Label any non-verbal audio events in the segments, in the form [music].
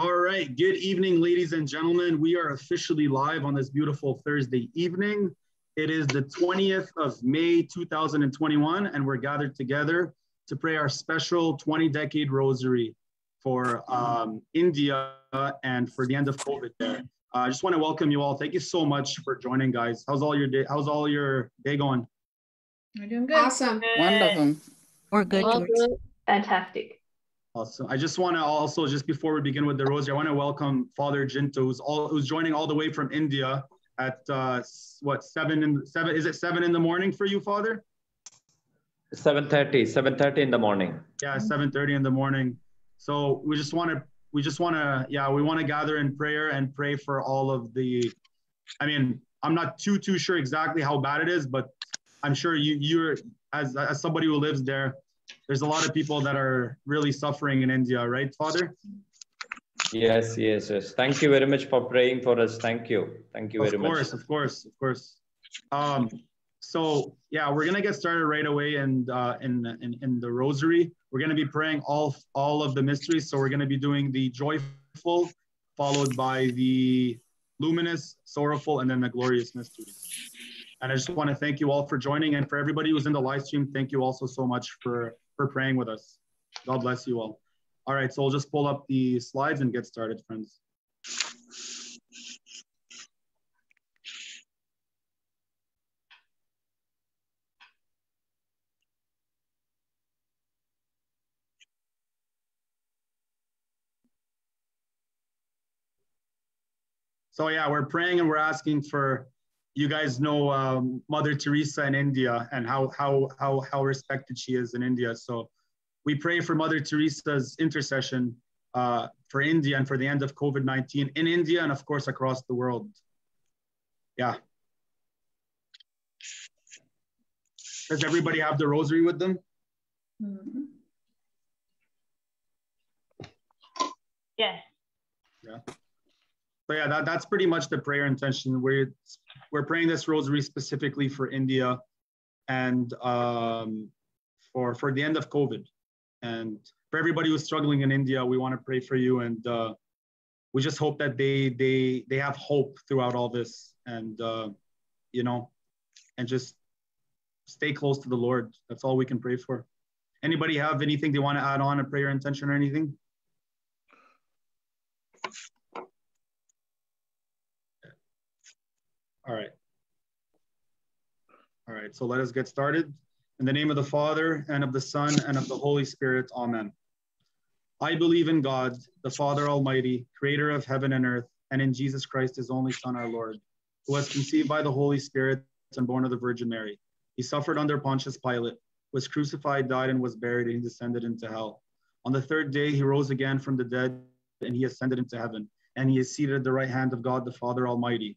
All right. Good evening, ladies and gentlemen. We are officially live on this beautiful Thursday evening. It is the 20th of May, 2021, and we're gathered together to pray our special 20 decade rosary for um, India and for the end of COVID there. Uh, I just want to welcome you all. Thank you so much for joining, guys. How's all your day? How's all your day going? We're doing good. Awesome. Good. Wonderful. We're good. All George. good. Fantastic. Awesome. I just want to also, just before we begin with the rosary, I want to welcome Father Jinto, who's all who's joining all the way from India at uh, what seven in seven? Is it seven in the morning for you, Father? 7.30 7.30 in the morning Yeah, seven thirty in the morning. So we just want to, we just want to, yeah, we want to gather in prayer and pray for all of the. I mean, I'm not too too sure exactly how bad it is, but I'm sure you you're as as somebody who lives there. There's a lot of people that are really suffering in India, right, Father? yes yes yes thank you very much for praying for us thank you thank you of very course, much of course, of course. Of um, so yeah, we're gonna get started right away and uh, in, in in the rosary. We're gonna be praying all all of the mysteries. So we're gonna be doing the joyful, followed by the luminous, sorrowful, and then the glorious mysteries. And I just want to thank you all for joining, and for everybody who's in the live stream, thank you also so much for for praying with us. God bless you all. All right, so we'll just pull up the slides and get started, friends. So yeah, we're praying and we're asking for you guys know um, Mother Teresa in India and how how how how respected she is in India. So we pray for Mother Teresa's intercession uh, for India and for the end of COVID nineteen in India and of course across the world. Yeah. Does everybody have the rosary with them? Mhm. Yes. So yeah, that, that's pretty much the prayer intention. We're we're praying this rosary specifically for India and um, for for the end of COVID. And for everybody who's struggling in India, we want to pray for you and uh, we just hope that they they they have hope throughout all this and uh, you know and just stay close to the Lord. That's all we can pray for. Anybody have anything they want to add on a prayer intention or anything? All right. All right, so let us get started. In the name of the Father, and of the Son, and of the Holy Spirit, amen. I believe in God, the Father Almighty, creator of heaven and earth, and in Jesus Christ, his only Son, our Lord, who was conceived by the Holy Spirit and born of the Virgin Mary. He suffered under Pontius Pilate, was crucified, died, and was buried, and he descended into hell. On the third day, he rose again from the dead, and he ascended into heaven, and he is seated at the right hand of God, the Father Almighty.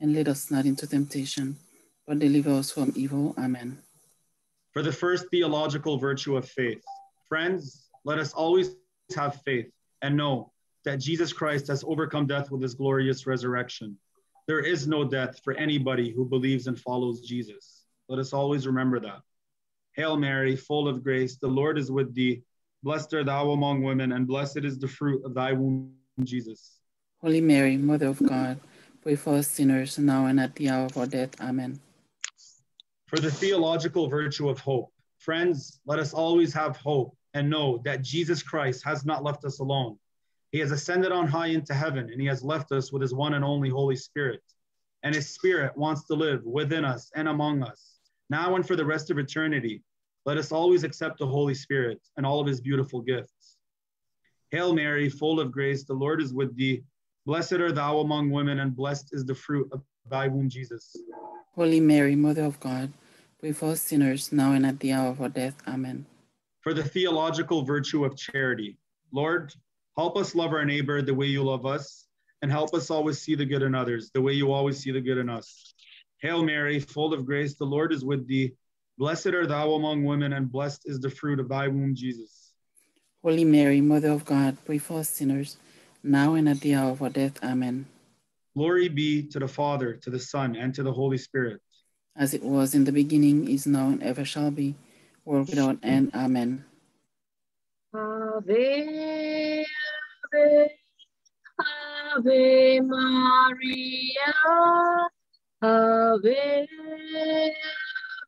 And lead us not into temptation, but deliver us from evil. Amen. For the first theological virtue of faith. Friends, let us always have faith and know that Jesus Christ has overcome death with his glorious resurrection. There is no death for anybody who believes and follows Jesus. Let us always remember that. Hail Mary, full of grace, the Lord is with thee. Blessed art thou among women, and blessed is the fruit of thy womb, Jesus. Holy Mary, Mother of God, pray for us sinners now and at the hour of our death. Amen. For the theological virtue of hope. Friends, let us always have hope and know that Jesus Christ has not left us alone. He has ascended on high into heaven, and he has left us with his one and only Holy Spirit. And his Spirit wants to live within us and among us, now and for the rest of eternity. Let us always accept the Holy Spirit and all of his beautiful gifts. Hail Mary, full of grace, the Lord is with thee. Blessed art thou among women, and blessed is the fruit of thy womb, Jesus. Holy Mary, Mother of God, pray for us sinners now and at the hour of our death. Amen. For the theological virtue of charity. Lord, help us love our neighbor the way you love us, and help us always see the good in others, the way you always see the good in us. Hail Mary, full of grace, the Lord is with thee. Blessed art thou among women, and blessed is the fruit of thy womb, Jesus. Holy Mary, Mother of God, pray for us sinners, now and at the hour of our death. Amen. Glory be to the Father, to the Son, and to the Holy Spirit. As it was in the beginning, is now, and ever shall be, world without end. Amen. Ave, Ave, Ave Maria, Ave,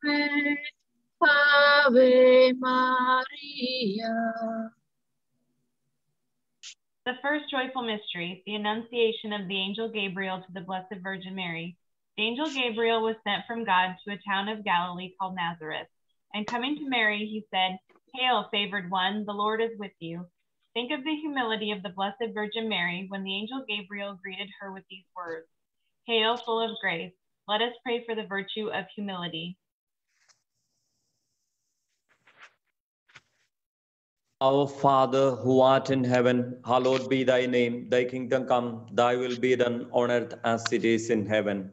Ave, Ave Maria. The first joyful mystery, the Annunciation of the angel Gabriel to the Blessed Virgin Mary. The angel Gabriel was sent from God to a town of Galilee called Nazareth. And coming to Mary, he said, Hail, favored one, the Lord is with you. Think of the humility of the Blessed Virgin Mary when the angel Gabriel greeted her with these words Hail, full of grace. Let us pray for the virtue of humility. Our Father who art in heaven, hallowed be thy name. Thy kingdom come, thy will be done on earth as it is in heaven.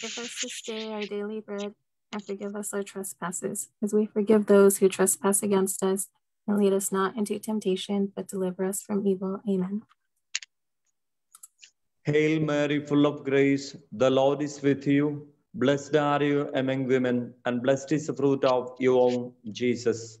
Give us this day our daily bread, and forgive us our trespasses, as we forgive those who trespass against us. And lead us not into temptation, but deliver us from evil. Amen. Hail Mary, full of grace, the Lord is with you. Blessed are you among women, and blessed is the fruit of your womb, Jesus.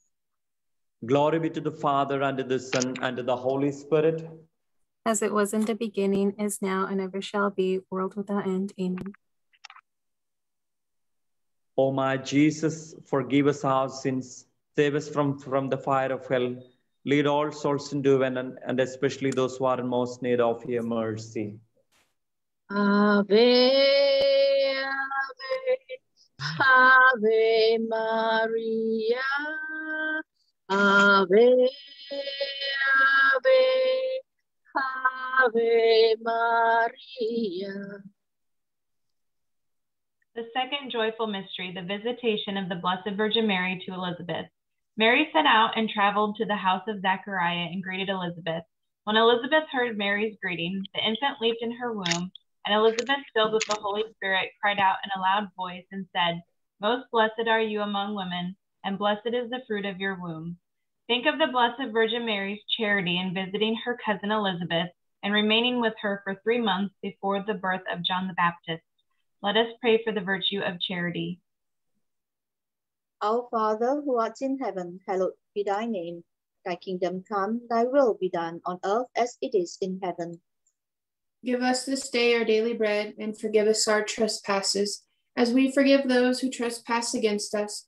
Glory be to the Father, and to the Son, and to the Holy Spirit. As it was in the beginning, is now, and ever shall be, world without end. Amen. O my Jesus, forgive us our sins, save us from, from the fire of hell, lead all souls into heaven, and, and especially those who are in most need of your mercy. Ave, Ave, Ave Maria. Ave, Ave, Ave Maria. The second joyful mystery, the visitation of the Blessed Virgin Mary to Elizabeth. Mary set out and traveled to the house of Zachariah and greeted Elizabeth. When Elizabeth heard Mary's greeting, the infant leaped in her womb, And Elizabeth, filled with the Holy Spirit, cried out in a loud voice and said, Most blessed are you among women, and blessed is the fruit of your womb. Think of the Blessed Virgin Mary's charity in visiting her cousin Elizabeth and remaining with her for three months before the birth of John the Baptist. Let us pray for the virtue of charity. Our Father who art in heaven, hallowed be thy name. Thy kingdom come, thy will be done on earth as it is in heaven. Give us this day our daily bread, and forgive us our trespasses, as we forgive those who trespass against us.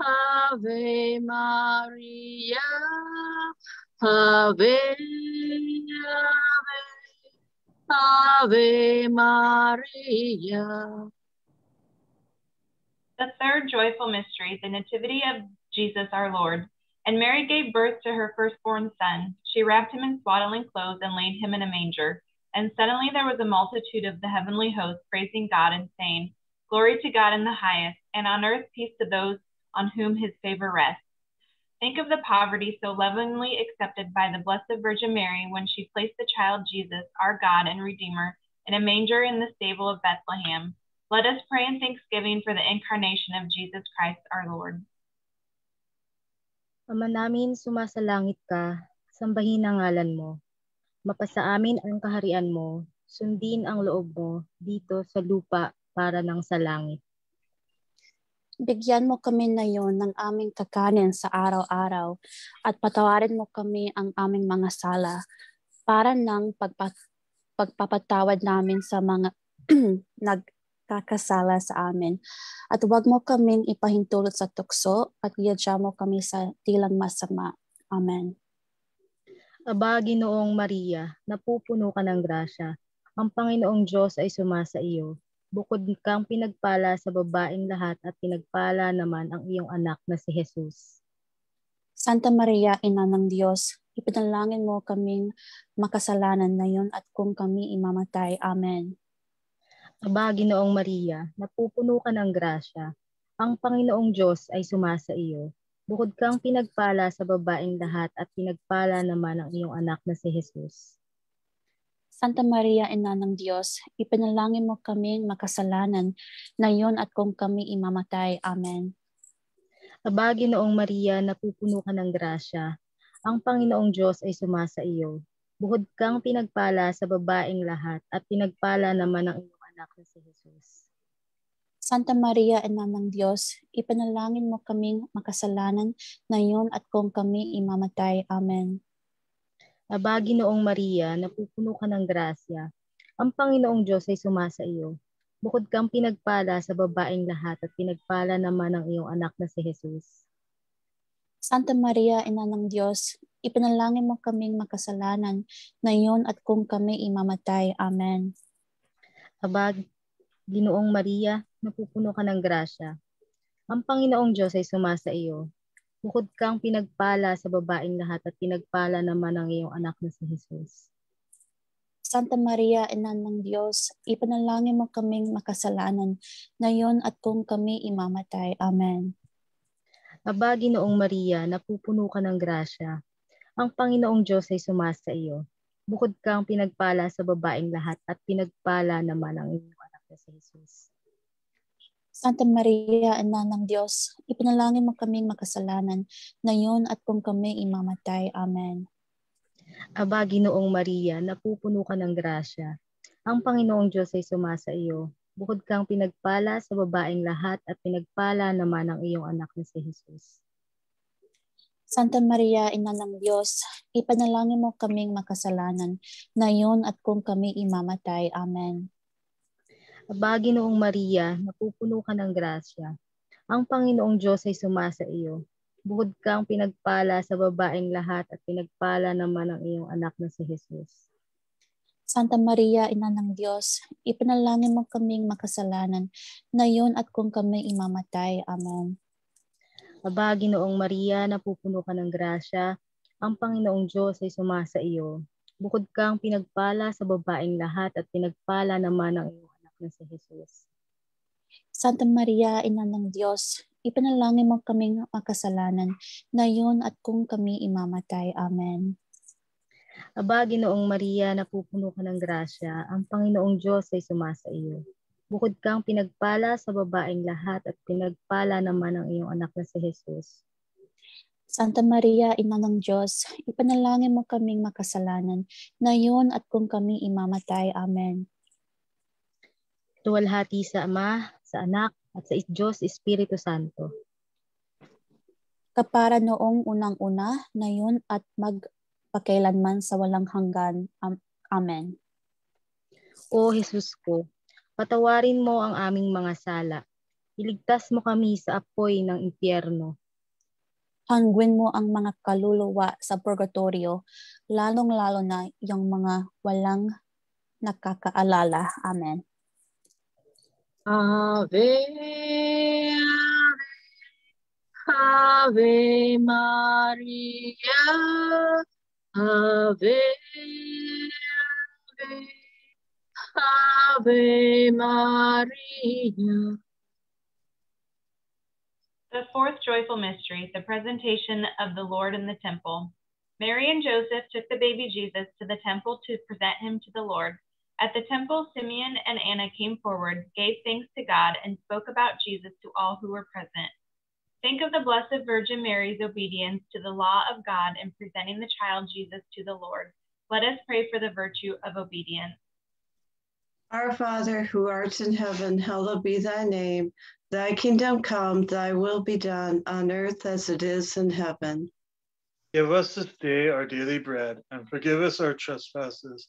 Ave Maria. Ave, Ave, Ave Maria. The third joyful mystery, the Nativity of Jesus our Lord. And Mary gave birth to her firstborn son. She wrapped him in swaddling clothes and laid him in a manger. And suddenly there was a multitude of the heavenly host praising God and saying, Glory to God in the highest, and on earth peace to those on whom his favor rests. Think of the poverty so lovingly accepted by the Blessed Virgin Mary when she placed the child Jesus, our God and Redeemer, in a manger in the stable of Bethlehem. Let us pray in thanksgiving for the incarnation of Jesus Christ our Lord. Ama namin, sumasalangit ka, sambahin ang ngalan mo. Mapasa amin ang kaharian mo, sundin ang loob mo dito sa lupa para ng sa langit. Bigyan mo kami ngayon ng aming kakanin sa araw-araw at patawarin mo kami ang aming mga sala para ng pagpa- pagpapatawad namin sa mga [clears throat] nagkakasala sa amin. At huwag mo kaming ipahintulot sa tukso at iyadya mo kami sa tilang masama. Amen. Aba, Ginoong Maria, napupuno ka ng grasya. Ang Panginoong Diyos ay sumasa iyo. Bukod kang pinagpala sa babaeng lahat at pinagpala naman ang iyong anak na si Jesus. Santa Maria, Ina ng Diyos, ipanalangin mo kaming makasalanan ngayon at kung kami imamatay. Amen. Aba, Ginoong Maria, napupuno ka ng grasya. Ang Panginoong Diyos ay sumasa iyo. Bukod kang pinagpala sa babaeng lahat at pinagpala naman ang iyong anak na si Jesus. Santa Maria, Ina ng Diyos, ipanalangin mo kaming makasalanan ngayon at kung kami imamatay. Amen. Aba, Ginoong Maria, napupuno ka ng grasya. Ang Panginoong Diyos ay sumasa iyo. Bukod kang pinagpala sa babaeng lahat at pinagpala naman ang iyong anak na si Jesus. Santa Maria, Ina ng Diyos, ipanalangin mo kaming makasalanan ngayon at kung kami imamatay. Amen. Aba, Ginoong Maria, napupuno ka ng grasya. Ang Panginoong Diyos ay sumasa iyo. Bukod kang pinagpala sa babaeng lahat at pinagpala naman ang iyong anak na si Jesus. Santa Maria, Ina ng Diyos, ipanalangin mo kaming makasalanan ngayon at kung kami imamatay. Amen. Aba, Ginoong Maria, napupuno ka ng grasya. Ang Panginoong Diyos ay sumasa iyo. Bukod kang pinagpala sa babaeng lahat at pinagpala naman ang iyong anak na si Jesus. Santa Maria, Ina ng Diyos, ipanalangin mo kaming makasalanan ngayon at kung kami imamatay. Amen. Aba, Ginoong Maria, napupuno ka ng grasya. Ang Panginoong Diyos ay sumasa iyo. Bukod kang pinagpala sa babaeng lahat at pinagpala naman ang iyong anak na si Jesus. Santa Maria, Ina ng Diyos, ipanalangin mo kaming makasalanan ngayon at kung kami imamatay. Amen. Aba, Ginoong Maria, napupuno ka ng grasya. Ang Panginoong Diyos ay sumasa iyo. Bukod kang pinagpala sa babaeng lahat at pinagpala naman ang iyong anak na si Jesus. Santa Maria, Ina ng Diyos, ipanalangin mo kaming makasalanan ngayon at kung kami imamatay. Amen. Aba, Ginoong Maria, napupuno ka ng grasya. Ang Panginoong Diyos ay sumasa iyo. Bukod kang pinagpala sa babaeng lahat at pinagpala naman ang iyong anak na si Jesus. Santa Maria, Ina ng Diyos, ipanalangin mo kaming makasalanan ngayon at kung kami imamatay. Amen. Aba, Ginoong Maria, napupuno ka ng grasya. Ang Panginoong Diyos ay sumasa iyo. Bukod kang pinagpala sa babaeng lahat at pinagpala naman ang iyong na si Jesus. Santa Maria, Ina ng Diyos, ipanalangin mo kaming makasalanan ngayon at kung kami imamatay. Amen. Aba, Ginoong Maria, napupuno ka ng grasya. Ang Panginoong Diyos ay sumasa iyo. Bukod kang pinagpala sa babaeng lahat at pinagpala naman ang iyong anak na si Jesus. Santa Maria, Ina ng Diyos, ipanalangin mo kaming makasalanan ngayon at kung kami imamatay. Amen. Tuwalhati sa Ama, sa Anak, at sa Diyos Espiritu Santo. Kapara noong unang-una, ngayon at magpakailanman sa walang hanggan. Am- Amen. O Jesus ko, patawarin mo ang aming mga sala. Iligtas mo kami sa apoy ng impyerno. Hangguin mo ang mga kaluluwa sa purgatorio, lalong-lalo na yung mga walang nakakaalala. Amen. Ave, Ave, Ave Maria, Ave, Ave, Ave Maria. The fourth joyful mystery, the presentation of the Lord in the temple. Mary and Joseph took the baby Jesus to the temple to present him to the Lord. At the temple, Simeon and Anna came forward, gave thanks to God, and spoke about Jesus to all who were present. Think of the Blessed Virgin Mary's obedience to the law of God in presenting the child Jesus to the Lord. Let us pray for the virtue of obedience. Our Father, who art in heaven, hallowed be thy name. Thy kingdom come, thy will be done on earth as it is in heaven. Give us this day our daily bread, and forgive us our trespasses,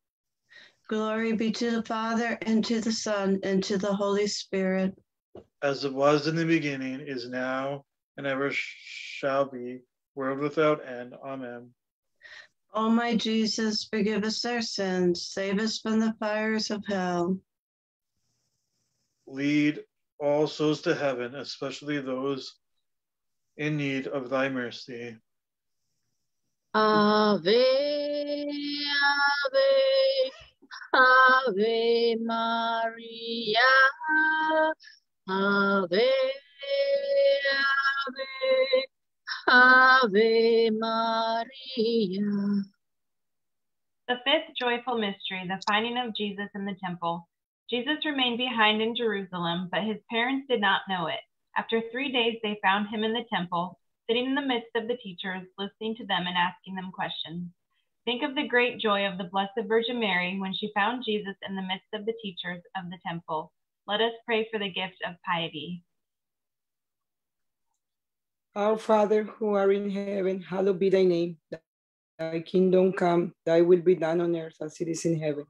Glory be to the Father, and to the Son, and to the Holy Spirit. As it was in the beginning, is now, and ever shall be, world without end. Amen. O my Jesus, forgive us our sins, save us from the fires of hell. Lead all souls to heaven, especially those in need of thy mercy. Ave, Ave, Ave Maria. Ave, Ave, Ave Maria. The fifth joyful mystery, the finding of Jesus in the temple. Jesus remained behind in Jerusalem, but his parents did not know it. After three days, they found him in the temple, sitting in the midst of the teachers, listening to them and asking them questions. Think of the great joy of the Blessed Virgin Mary when she found Jesus in the midst of the teachers of the temple. Let us pray for the gift of piety. Our Father who art in heaven, hallowed be thy name. Thy kingdom come, thy will be done on earth as it is in heaven.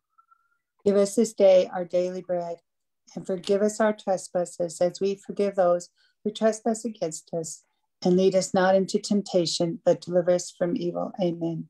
Give us this day our daily bread, and forgive us our trespasses as we forgive those who trespass against us. And lead us not into temptation, but deliver us from evil. Amen.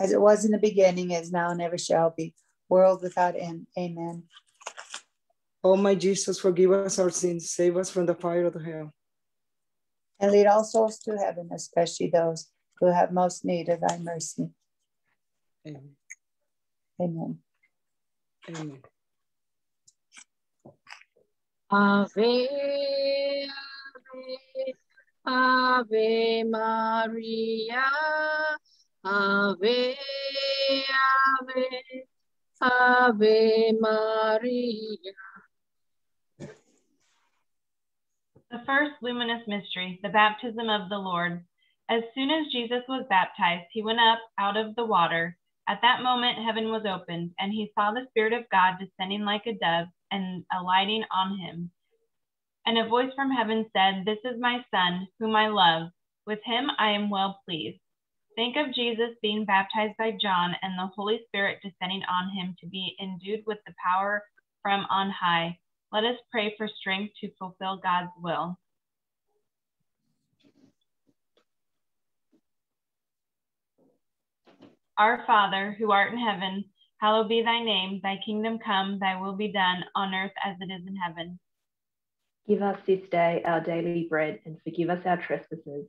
As it was in the beginning, as now, and ever shall be, world without end. Amen. O my Jesus, forgive us our sins, save us from the fire of hell. And lead all souls to heaven, especially those who have most need of thy mercy. Amen. Amen. Amen. Ave, Ave, Ave Maria, Ave, Ave, Ave Maria. The first luminous mystery, the baptism of the Lord. As soon as Jesus was baptized, he went up out of the water. At that moment, heaven was opened, and he saw the Spirit of God descending like a dove and alighting on him. And a voice from heaven said, This is my Son, whom I love. With him I am well pleased. Think of Jesus being baptized by John and the Holy Spirit descending on him to be endued with the power from on high. Let us pray for strength to fulfill God's will. Our Father, who art in heaven, hallowed be thy name. Thy kingdom come, thy will be done on earth as it is in heaven. Give us this day our daily bread and forgive us our trespasses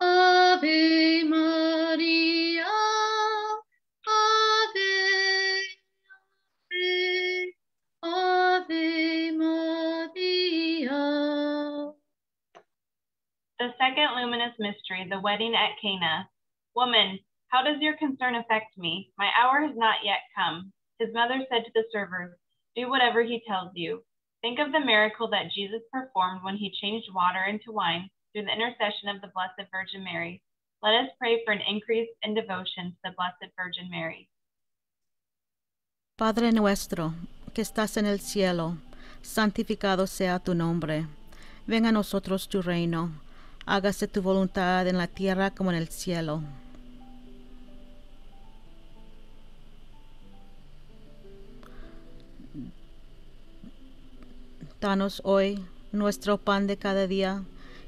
Ave Maria, Ave, Ave, Ave Maria. The second luminous mystery, the wedding at Cana. Woman, how does your concern affect me? My hour has not yet come. His mother said to the servers, Do whatever he tells you. Think of the miracle that Jesus performed when he changed water into wine through the intercession of the Blessed Virgin Mary. Let us pray for an increase in devotion to the Blessed Virgin Mary. Padre nuestro, que estás en el cielo, santificado sea tu nombre. Venga a nosotros tu reino. Hágase tu voluntad en la tierra como en el cielo. Danos hoy nuestro pan de cada día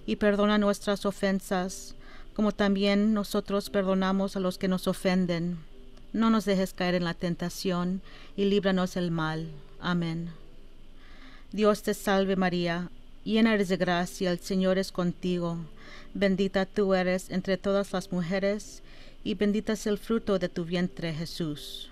y perdona nuestras ofensas, como también nosotros perdonamos a los que nos ofenden. No nos dejes caer en la tentación y líbranos del mal. Amén. Dios te salve María, llena eres de gracia, el Señor es contigo. Bendita tú eres entre todas las mujeres, y bendito es el fruto de tu vientre Jesús.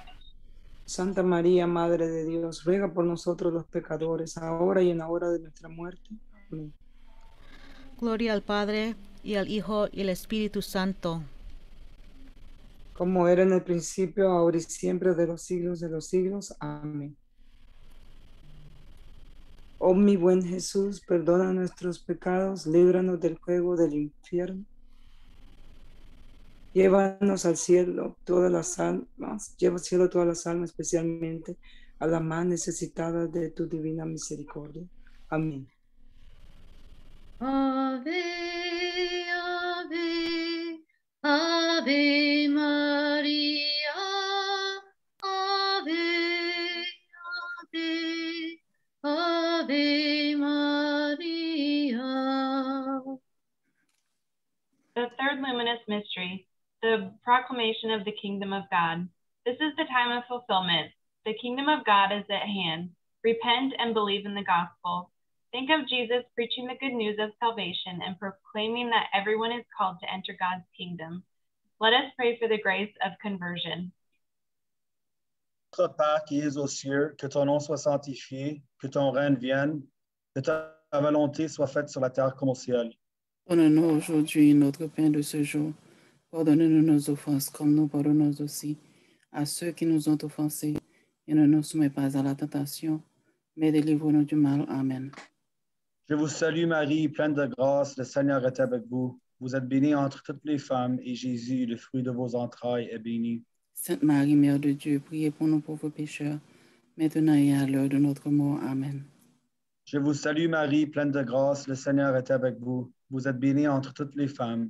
Santa María, Madre de Dios, ruega por nosotros los pecadores, ahora y en la hora de nuestra muerte. Amén. Gloria al Padre, y al Hijo, y al Espíritu Santo. como era en el principio, ahora y siempre, de los siglos de los siglos. Amén. Oh mi buen Jesús, perdona nuestros pecados, líbranos del fuego del infierno. Llévanos al cielo todas las almas, lleva al cielo todas las almas, especialmente a las más necesitadas de tu divina misericordia. Amén. Ave, ave, ave María. Ave, ave, ave María. The third luminous mystery, the proclamation of the kingdom of God. This is the time of fulfillment. The kingdom of God is at hand. Repent and believe in the gospel. Think of Jesus preaching the good news of salvation and proclaiming that everyone is called to enter God's kingdom. Let us pray for the grace of conversion. Notre Père qui es aux cieux, que ton nom soit sanctifié, que ton règne vienne, que ta volonté soit faite sur la terre comme au ciel. Donne-nous aujourd'hui notre pain de ce jour. Pardonne-nous nos offenses comme nous pardonnons aussi à ceux qui nous ont offensés. Et ne nous soumets pas à la tentation, mais délivre-nous du mal. Amen. Je vous salue Marie, pleine de grâce, le Seigneur est avec vous. Vous êtes bénie entre toutes les femmes, et Jésus, le fruit de vos entrailles, est béni. Sainte Marie, Mère de Dieu, priez pour nous pauvres pécheurs, maintenant et à l'heure de notre mort. Amen. Je vous salue Marie, pleine de grâce, le Seigneur est avec vous. Vous êtes bénie entre toutes les femmes,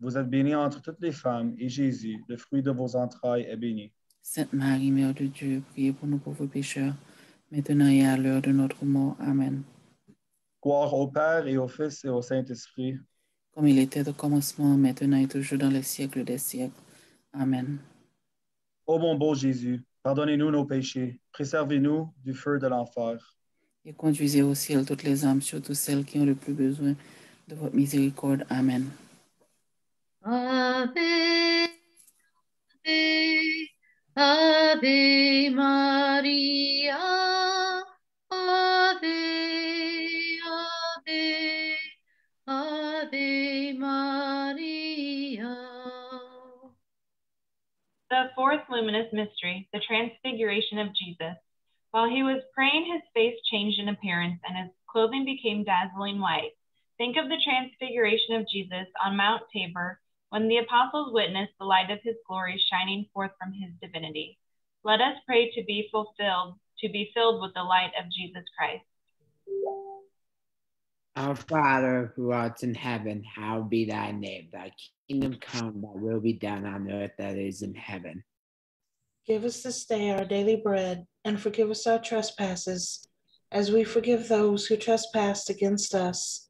Vous êtes bénie entre toutes les femmes, et Jésus, le fruit de vos entrailles, est béni. Sainte Marie, Mère de Dieu, priez pour nous pauvres pécheurs, maintenant et à l'heure de notre mort. Amen. Gloire au Père et au Fils et au Saint-Esprit. Comme il était au commencement, maintenant et toujours dans les siècles des siècles. Amen. Ô mon beau Jésus, pardonnez-nous nos péchés, préservez-nous du feu de l'enfer. Et conduisez au ciel toutes les âmes, surtout celles qui ont le plus besoin de votre miséricorde. Amen. Ave, Ave, Ave Maria. Ave, Ave, Ave Maria. The fourth luminous mystery, the transfiguration of Jesus. While he was praying, his face changed in appearance and his clothing became dazzling white. Think of the transfiguration of Jesus on Mount Tabor when the apostles witnessed the light of his glory shining forth from his divinity. Let us pray to be fulfilled, to be filled with the light of Jesus Christ. Our Father who art in heaven, hallowed be thy name. Thy kingdom come, thy will be done on earth that is in heaven. Give us this day our daily bread, and forgive us our trespasses, as we forgive those who trespass against us.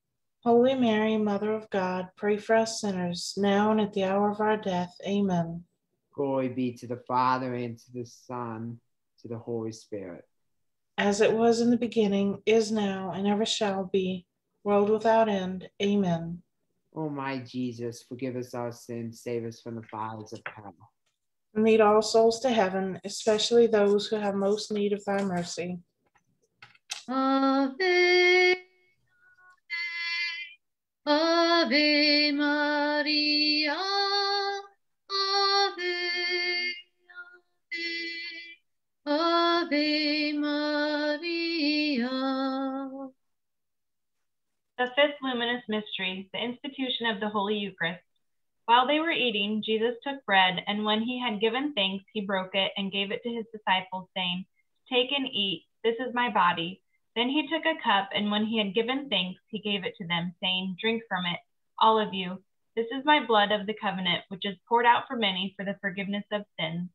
Holy Mary, Mother of God, pray for us sinners, now and at the hour of our death. Amen. Glory be to the Father, and to the Son, to the Holy Spirit. As it was in the beginning, is now, and ever shall be, world without end. Amen. O my Jesus, forgive us our sins, save us from the fires of hell. Lead all souls to heaven, especially those who have most need of thy mercy. Ave, Ave Maria, Ave, Ave, Ave Maria. The fifth luminous mystery, the institution of the Holy Eucharist. While they were eating, Jesus took bread, and when he had given thanks, he broke it and gave it to his disciples, saying, Take and eat, this is my body. Then he took a cup, and when he had given thanks, he gave it to them, saying, Drink from it, all of you. This is my blood of the covenant, which is poured out for many for the forgiveness of sins.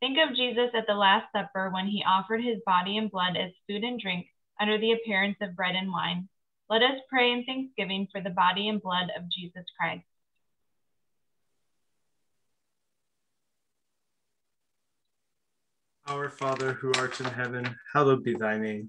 Think of Jesus at the Last Supper when he offered his body and blood as food and drink under the appearance of bread and wine. Let us pray in thanksgiving for the body and blood of Jesus Christ. Our Father who art in heaven, hallowed be thy name.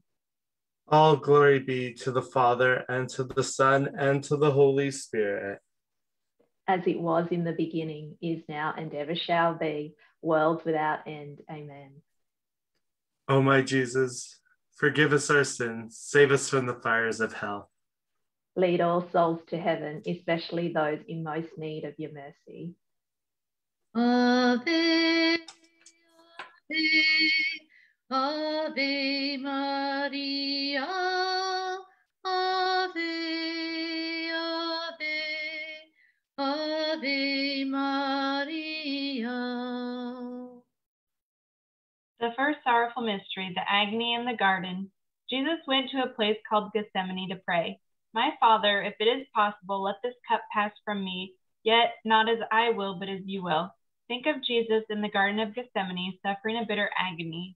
All glory be to the Father, and to the Son, and to the Holy Spirit. As it was in the beginning, is now, and ever shall be, world without end. Amen. O my Jesus, forgive us our sins, save us from the fires of hell. Lead all souls to heaven, especially those in most need of your mercy. Ave, Ave, Ave Maria. Ave, Ave, Ave Maria. The first sorrowful mystery, the agony in the garden. Jesus went to a place called Gethsemane to pray. My Father, if it is possible, let this cup pass from me, yet not as I will, but as you will. Think of Jesus in the Garden of Gethsemane suffering a bitter agony.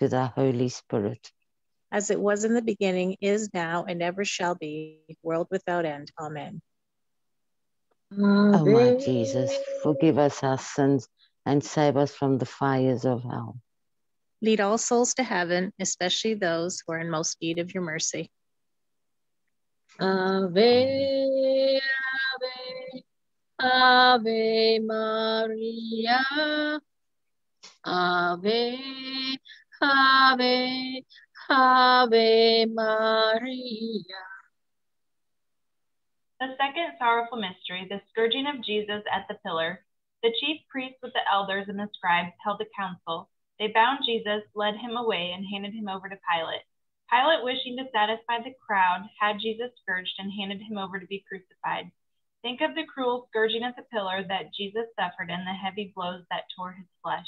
to the Holy Spirit. As it was in the beginning, is now, and ever shall be, world without end. Amen. Oh my Jesus, forgive us our sins and save us from the fires of hell. Lead all souls to heaven, especially those who are in most need of your mercy. Ave, Ave, Ave Maria. Ave, Ave, Ave Maria. The second sorrowful mystery, the scourging of Jesus at the pillar. The chief priests with the elders and the scribes held a council. They bound Jesus, led him away, and handed him over to Pilate. Pilate, wishing to satisfy the crowd, had Jesus scourged and handed him over to be crucified. Think of the cruel scourging at the pillar that Jesus suffered and the heavy blows that tore his flesh.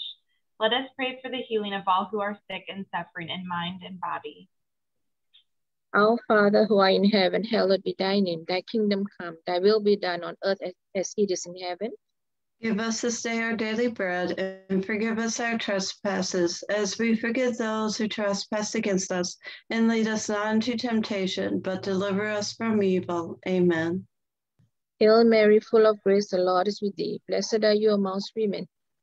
Let us pray for the healing of all who are sick and suffering in mind and body. Our Father who art in heaven, hallowed be thy name. Thy kingdom come, thy will be done on earth as, as it is in heaven. Give us this day our daily bread, and forgive us our trespasses, as we forgive those who trespass against us. And lead us not into temptation, but deliver us from evil. Amen. Hail Mary, full of grace, the Lord is with thee. Blessed are you amongst women,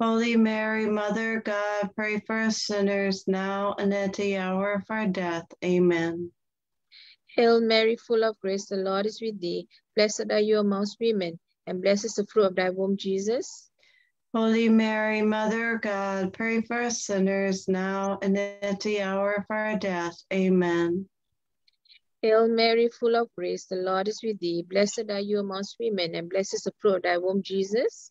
Holy Mary, Mother of God, pray for us sinners now and at the hour of our death. Amen. Hail Mary, full of grace, the Lord is with thee. Blessed are you amongst women, and blessed is the fruit of thy womb, Jesus. Holy Mary, Mother of God, pray for us sinners now and at the hour of our death. Amen. Hail Mary, full of grace, the Lord is with thee. Blessed are you amongst women, and blessed is the fruit of thy womb, Jesus.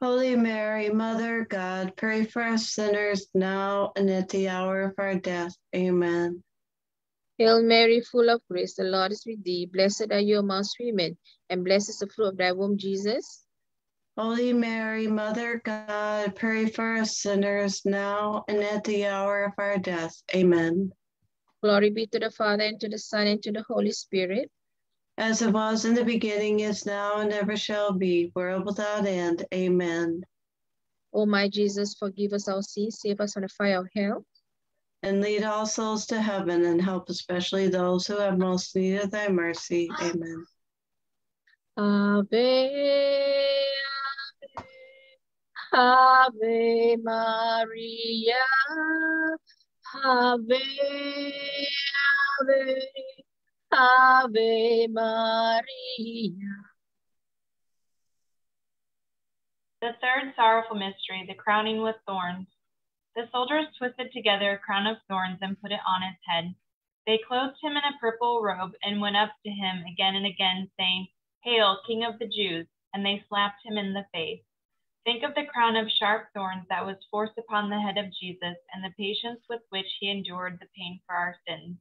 Holy Mary, Mother God, pray for us sinners now and at the hour of our death. Amen. Hail Mary, full of grace, the Lord is with thee. Blessed are you amongst women, and blessed is the fruit of thy womb, Jesus. Holy Mary, Mother God, pray for us sinners now and at the hour of our death. Amen. Glory be to the Father, and to the Son, and to the Holy Spirit. As it was in the beginning, is now, and ever shall be, world without end. Amen. O my Jesus, forgive us our sins, save us from the fire of hell. And lead all souls to heaven, and help especially those who have most need of thy mercy. Amen. Ave, Ave Maria, Ave, Ave, Ave Maria. The third sorrowful mystery, the crowning with thorns. The soldiers twisted together a crown of thorns and put it on his head. They clothed him in a purple robe and went up to him again and again, saying, Hail, King of the Jews! And they slapped him in the face. Think of the crown of sharp thorns that was forced upon the head of Jesus and the patience with which he endured the pain for our sins.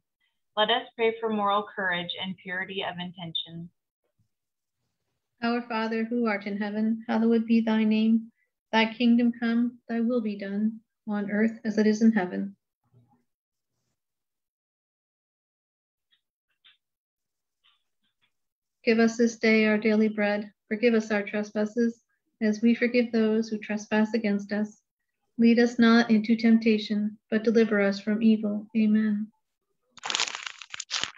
Let us pray for moral courage and purity of intention. Our Father, who art in heaven, hallowed be thy name. Thy kingdom come, thy will be done, on earth as it is in heaven. Give us this day our daily bread. Forgive us our trespasses, as we forgive those who trespass against us. Lead us not into temptation, but deliver us from evil. Amen.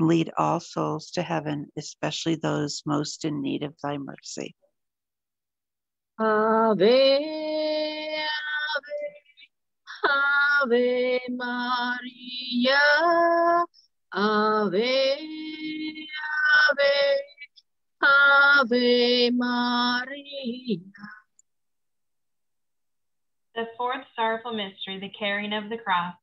Lead all souls to heaven, especially those most in need of thy mercy. Ave, Ave, Ave Maria, Ave, Ave, Ave Maria. The fourth sorrowful mystery, the carrying of the cross.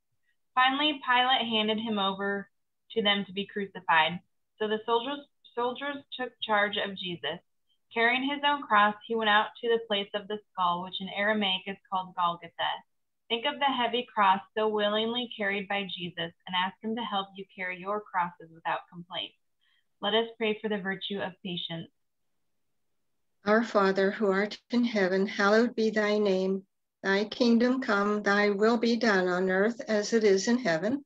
Finally, Pilate handed him over to them to be crucified. So the soldiers, soldiers took charge of Jesus. Carrying his own cross, he went out to the place of the skull, which in Aramaic is called Golgotha. Think of the heavy cross so willingly carried by Jesus and ask him to help you carry your crosses without complaint. Let us pray for the virtue of patience. Our Father, who art in heaven, hallowed be thy name. Thy kingdom come, thy will be done on earth as it is in heaven.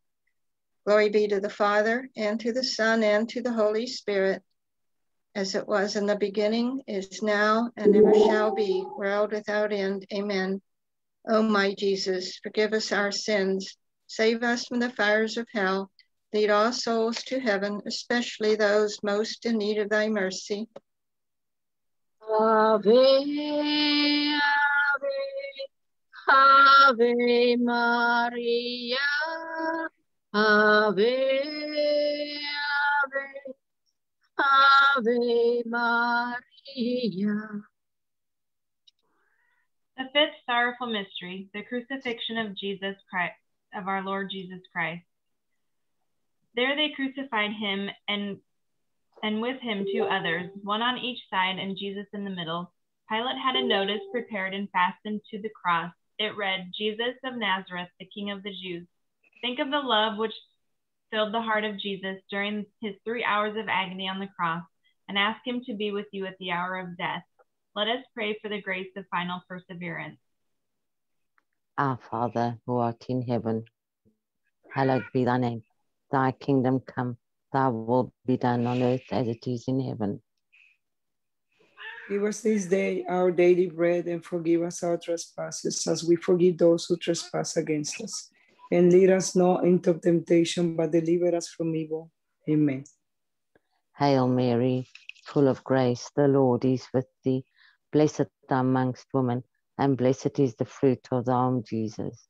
Glory be to the Father, and to the Son, and to the Holy Spirit, as it was in the beginning, is now, and ever shall be, world without end. Amen. O my Jesus, forgive us our sins, save us from the fires of hell, lead all souls to heaven, especially those most in need of thy mercy. Ave, Ave, Ave Maria, Ave, Ave, Ave Maria. The fifth sorrowful mystery, the crucifixion of Jesus Christ, of our Lord Jesus Christ. There they crucified him and and with him two others, one on each side and Jesus in the middle. Pilate had a notice prepared and fastened to the cross. It read, Jesus of Nazareth, the King of the Jews. Think of the love which filled the heart of Jesus during his three hours of agony on the cross, and ask him to be with you at the hour of death. Let us pray for the grace of final perseverance. Our Father, who art in heaven, hallowed be thy name. Thy kingdom come, thy will be done on earth as it is in heaven. Give us this day our daily bread and forgive us our trespasses as we forgive those who trespass against us. And lead us not into temptation, but deliver us from evil. Amen. Hail Mary, full of grace, the Lord is with thee. Blessed thou amongst women, and blessed is the fruit of thy womb, Jesus.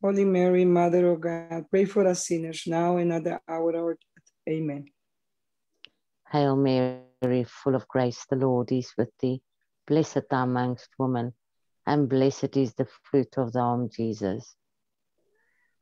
Holy Mary, Mother of God, pray for us sinners now and at the hour of our death. Amen. Hail Mary, full of grace, the Lord is with thee. Blessed thou amongst women, and blessed is the fruit of thy womb, Jesus.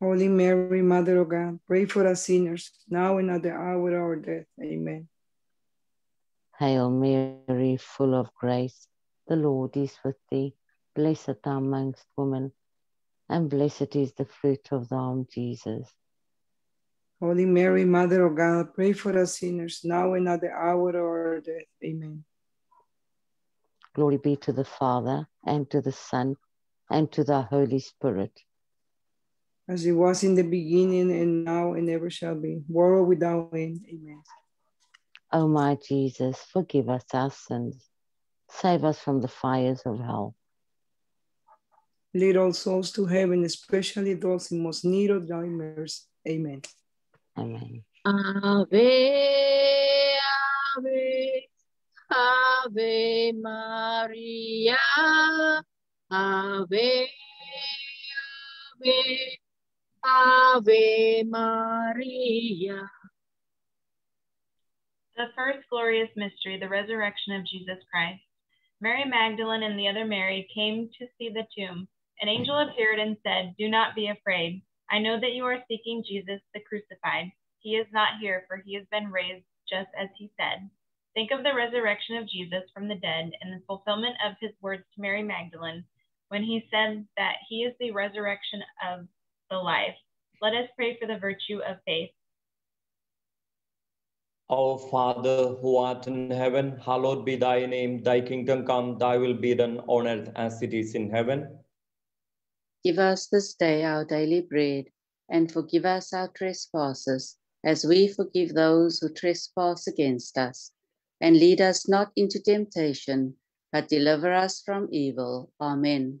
Holy Mary, Mother of God, pray for us sinners, now and at the hour of our death. Amen. Hail Mary, full of grace, the Lord is with thee. Blessed art thou amongst women, and blessed is the fruit of thy womb, Jesus. Holy Mary, Mother of God, pray for us sinners, now and at the hour of our death. Amen. Glory be to the Father, and to the Son, and to the Holy Spirit. As it was in the beginning, and now, and ever shall be, world without end. Amen. O my Jesus, forgive us our sins. Save us from the fires of hell. Lead all souls to heaven, especially those in most need of thy mercy. Amen. Amen. Ave, Ave, Ave Maria, Ave, Ave, Ave Maria. The first glorious mystery, the resurrection of Jesus Christ. Mary Magdalene and the other Mary came to see the tomb. An angel appeared and said, Do not be afraid. I know that you are seeking Jesus, the crucified. He is not here, for he has been raised just as he said. Think of the resurrection of Jesus from the dead and the fulfillment of his words to Mary Magdalene when he said that he is the resurrection of the life. Let us pray for the virtue of faith. Our Father, who art in heaven, hallowed be thy name. Thy kingdom come, thy will be done on earth as it is in heaven. Give us this day our daily bread, and forgive us our trespasses, as we forgive those who trespass against us. And lead us not into temptation, but deliver us from evil. Amen.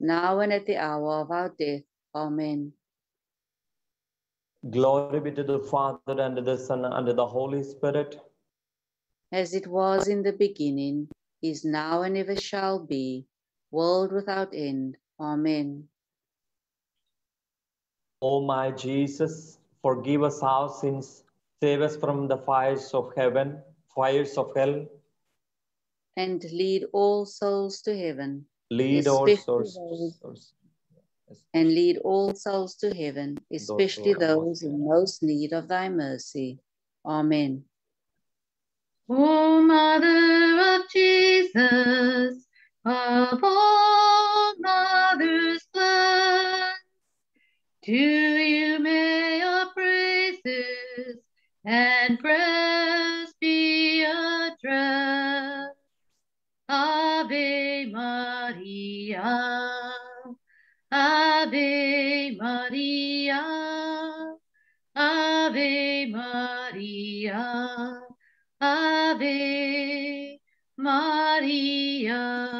now and at the hour of our death. Amen. Glory be to the Father, and to the Son, and to the Holy Spirit. As it was in the beginning, is now, and ever shall be, world without end. Amen. O my Jesus, forgive us our sins, save us from the fires of heaven, fires of hell, And lead all souls to heaven. Lead all especially souls. those- And lead all souls to heaven, especially who are those in most need of thy mercy. Amen. O Mother of Jesus, of all mothers blessed, to you may our praises and prayers be addressed. Maria, Ave Maria, Ave Maria. Ave Maria.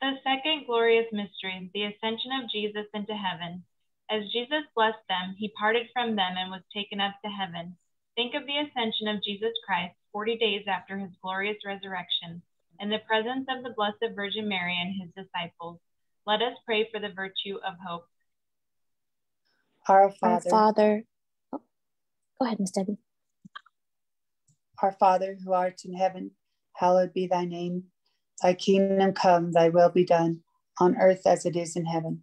The second glorious mystery, the ascension of Jesus into heaven. As Jesus blessed them, he parted from them and was taken up to heaven. Think of the ascension of Jesus Christ 40 days after his glorious resurrection, in the presence of the Blessed Virgin Mary and his disciples. Let us pray for the virtue of hope. Our Our Father, Father, oh, go ahead, Miss Debbie. our Father who art in heaven, hallowed be thy name. Thy kingdom come, thy will be done, on earth as it is in heaven.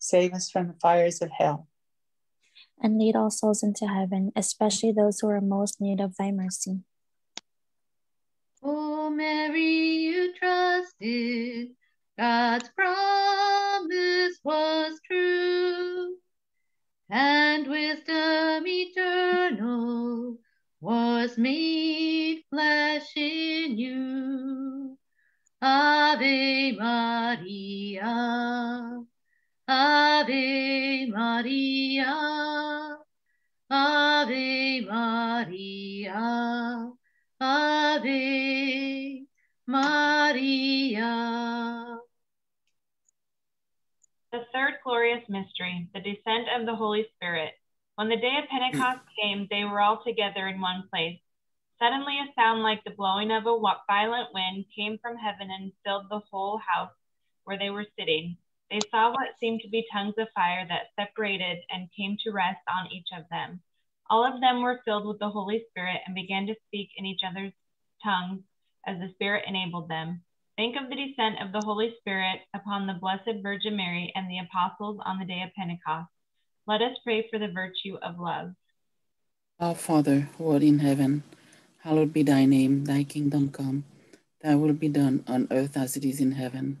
save us from the fires of hell. And lead all souls into heaven, especially those who are most in need of thy mercy. O Mary, you trusted, God's promise was true, and wisdom eternal was made flesh in you. Ave Maria, Ave Maria, Ave Maria, Ave Maria. The third glorious mystery, the descent of the Holy Spirit. When the day of Pentecost [clears throat] came, they were all together in one place. Suddenly, a sound like the blowing of a violent wind came from heaven and filled the whole house where they were sitting. They saw what seemed to be tongues of fire that separated and came to rest on each of them. All of them were filled with the Holy Spirit and began to speak in each other's tongues as the Spirit enabled them. Think of the descent of the Holy Spirit upon the Blessed Virgin Mary and the apostles on the day of Pentecost. Let us pray for the virtue of love. Our Father, who art in heaven, hallowed be thy name, thy kingdom come, thy will be done on earth as it is in heaven.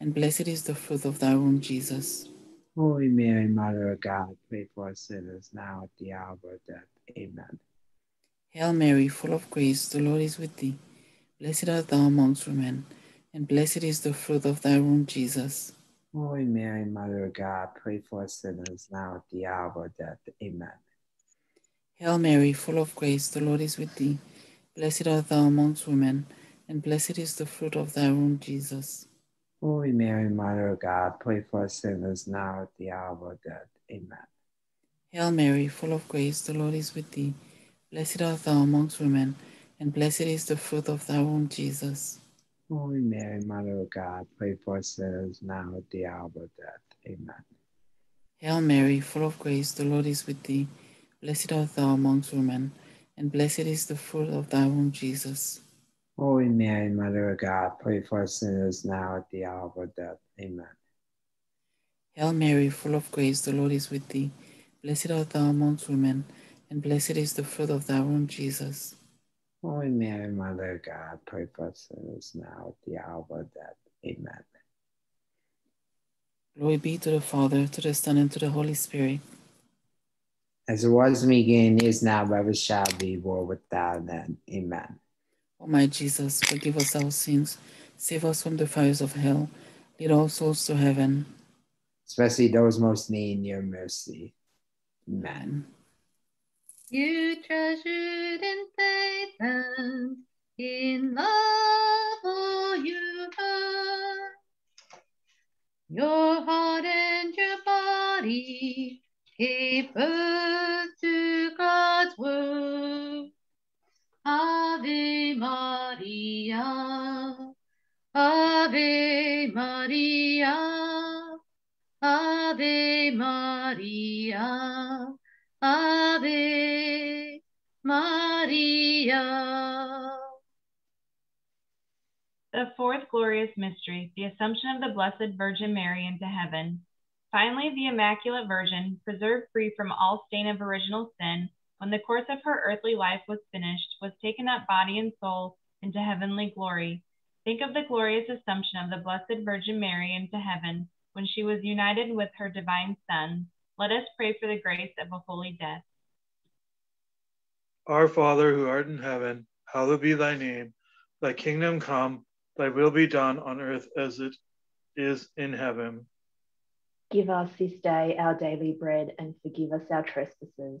and blessed is the fruit of thy womb, Jesus. Holy Mary, Mother of God, pray for us sinners now at the hour of our death. Amen. Hail Mary, full of grace, the Lord is with thee. Blessed art thou amongst women, and blessed is the fruit of thy womb, Jesus. Holy Mary, Mother of God, pray for us sinners now at the hour of death. Amen. Hail Mary, full of grace, the Lord is with thee. Blessed art thou amongst women, and blessed is the fruit of thy womb, Jesus. Holy Mary, Mother of God, pray for us sinners now at the hour of our death. Amen. Hail Mary, full of grace, the Lord is with thee. Blessed art thou amongst women, and blessed is the fruit of thy womb, Jesus. Holy Mary, Mother of God, pray for us sinners now at the hour of death. Amen. Hail Mary, full of grace, the Lord is with thee. Blessed art thou amongst women, and blessed is the fruit of thy womb, Jesus. Holy Mary, Mother of God, pray for us sinners now at the hour of our death. Amen. Hail Mary, full of grace, the Lord is with thee. Blessed art thou amongst women, and blessed is the fruit of thy womb, Jesus. Holy Mary, Mother of God, pray for us sinners now at the hour of our death. Amen. Glory be to the Father, to the Son, and to the Holy Spirit. As it was in the beginning, is now, ever shall be, world without end. Amen. O my Jesus, forgive us our sins, save us from the fires of hell, lead all souls to heaven. Especially those most needing your mercy. Amen. You treasured in faith and in love all you have. Your heart and your body gave birth to God's word. Ave Maria, Ave Maria, Ave Maria, Ave Maria. The fourth glorious mystery, the Assumption of the Blessed Virgin Mary into heaven. Finally, the Immaculate Virgin, preserved free from all stain of original sin, when the course of her earthly life was finished, was taken up body and soul into heavenly glory. Think of the glorious Assumption of the Blessed Virgin Mary into heaven when she was united with her divine Son. Let us pray for the grace of a holy death. Our Father who art in heaven, hallowed be thy name. Thy kingdom come, thy will be done on earth as it is in heaven. Give us this day our daily bread and forgive us our trespasses,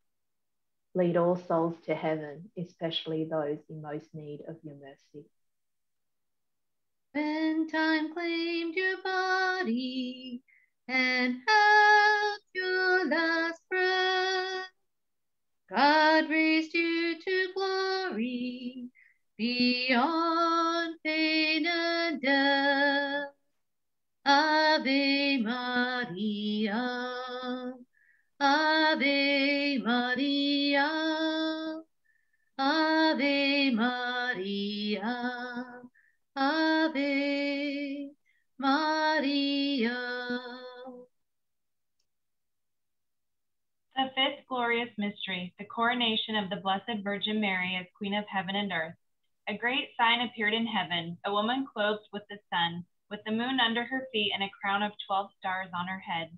Lead all souls to heaven, especially those in most need of your mercy. When time claimed your body and held your last breath, God raised you to glory beyond pain and death. Ave Maria, Ave Maria, Ave Maria, Ave Maria. The fifth glorious mystery, the coronation of the Blessed Virgin Mary as Queen of Heaven and Earth. A great sign appeared in heaven, a woman clothed with the sun, with the moon under her feet and a crown of 12 stars on her head.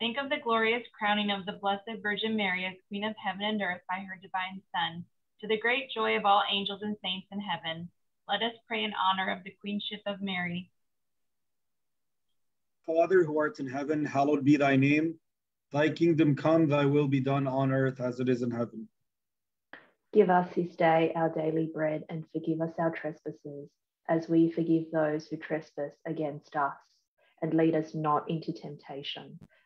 Think of the glorious crowning of the Blessed Virgin Mary as Queen of Heaven and Earth by her divine Son, to the great joy of all angels and saints in heaven. Let us pray in honor of the Queenship of Mary. Father who art in heaven, hallowed be thy name. Thy kingdom come, thy will be done on earth as it is in heaven. Give us this day our daily bread and forgive us our trespasses, as we forgive those who trespass against us. And lead us not into temptation,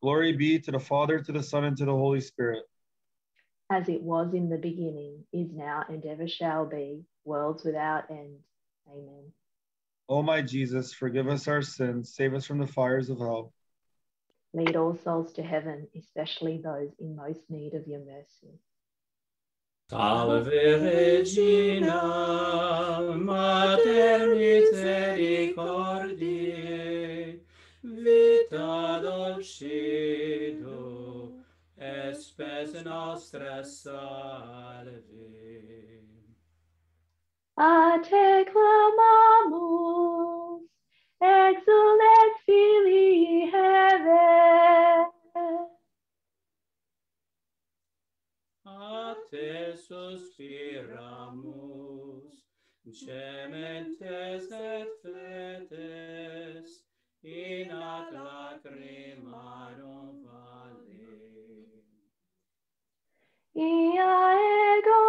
Glory be to the Father, to the Son, and to the Holy Spirit. As it was in the beginning, is now, and ever shall be, worlds without end. Amen. O my Jesus, forgive us our sins, save us from the fires of hell. Lead all souls to heaven, especially those in most need of your mercy. Salve Regina, Mater misericordiae, vita dolcido, espes nostra salve. A te clamamus, exulet filii heve. A te suspiramus, gementes et fletes, in ad lacrimarum vale. Ia ego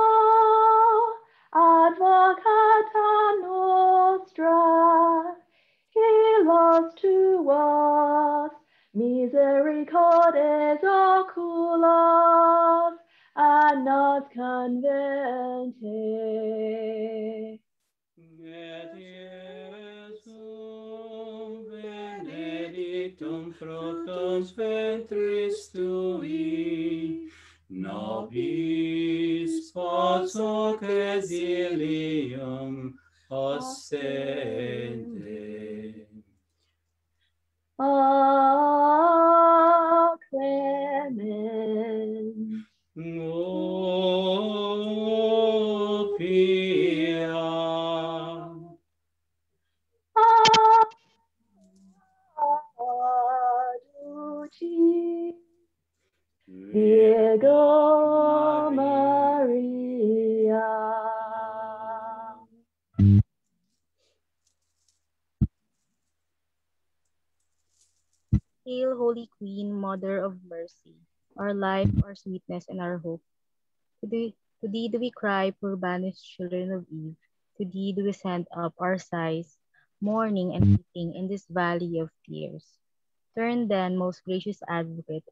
advocata nostra, hilos tuos, misericordes oculos, a nos convente. Benedictum fructus ventris tui, nobis post hoc exilium ostende. O clemens, O Virgo Maria. Hail, Holy Queen, Mother of Mercy, our life, our sweetness, and our hope. To thee, to thee do we cry, poor banished children of Eve. To thee do we send up our sighs, mourning and weeping in this valley of tears. Turn then, most gracious Advocate,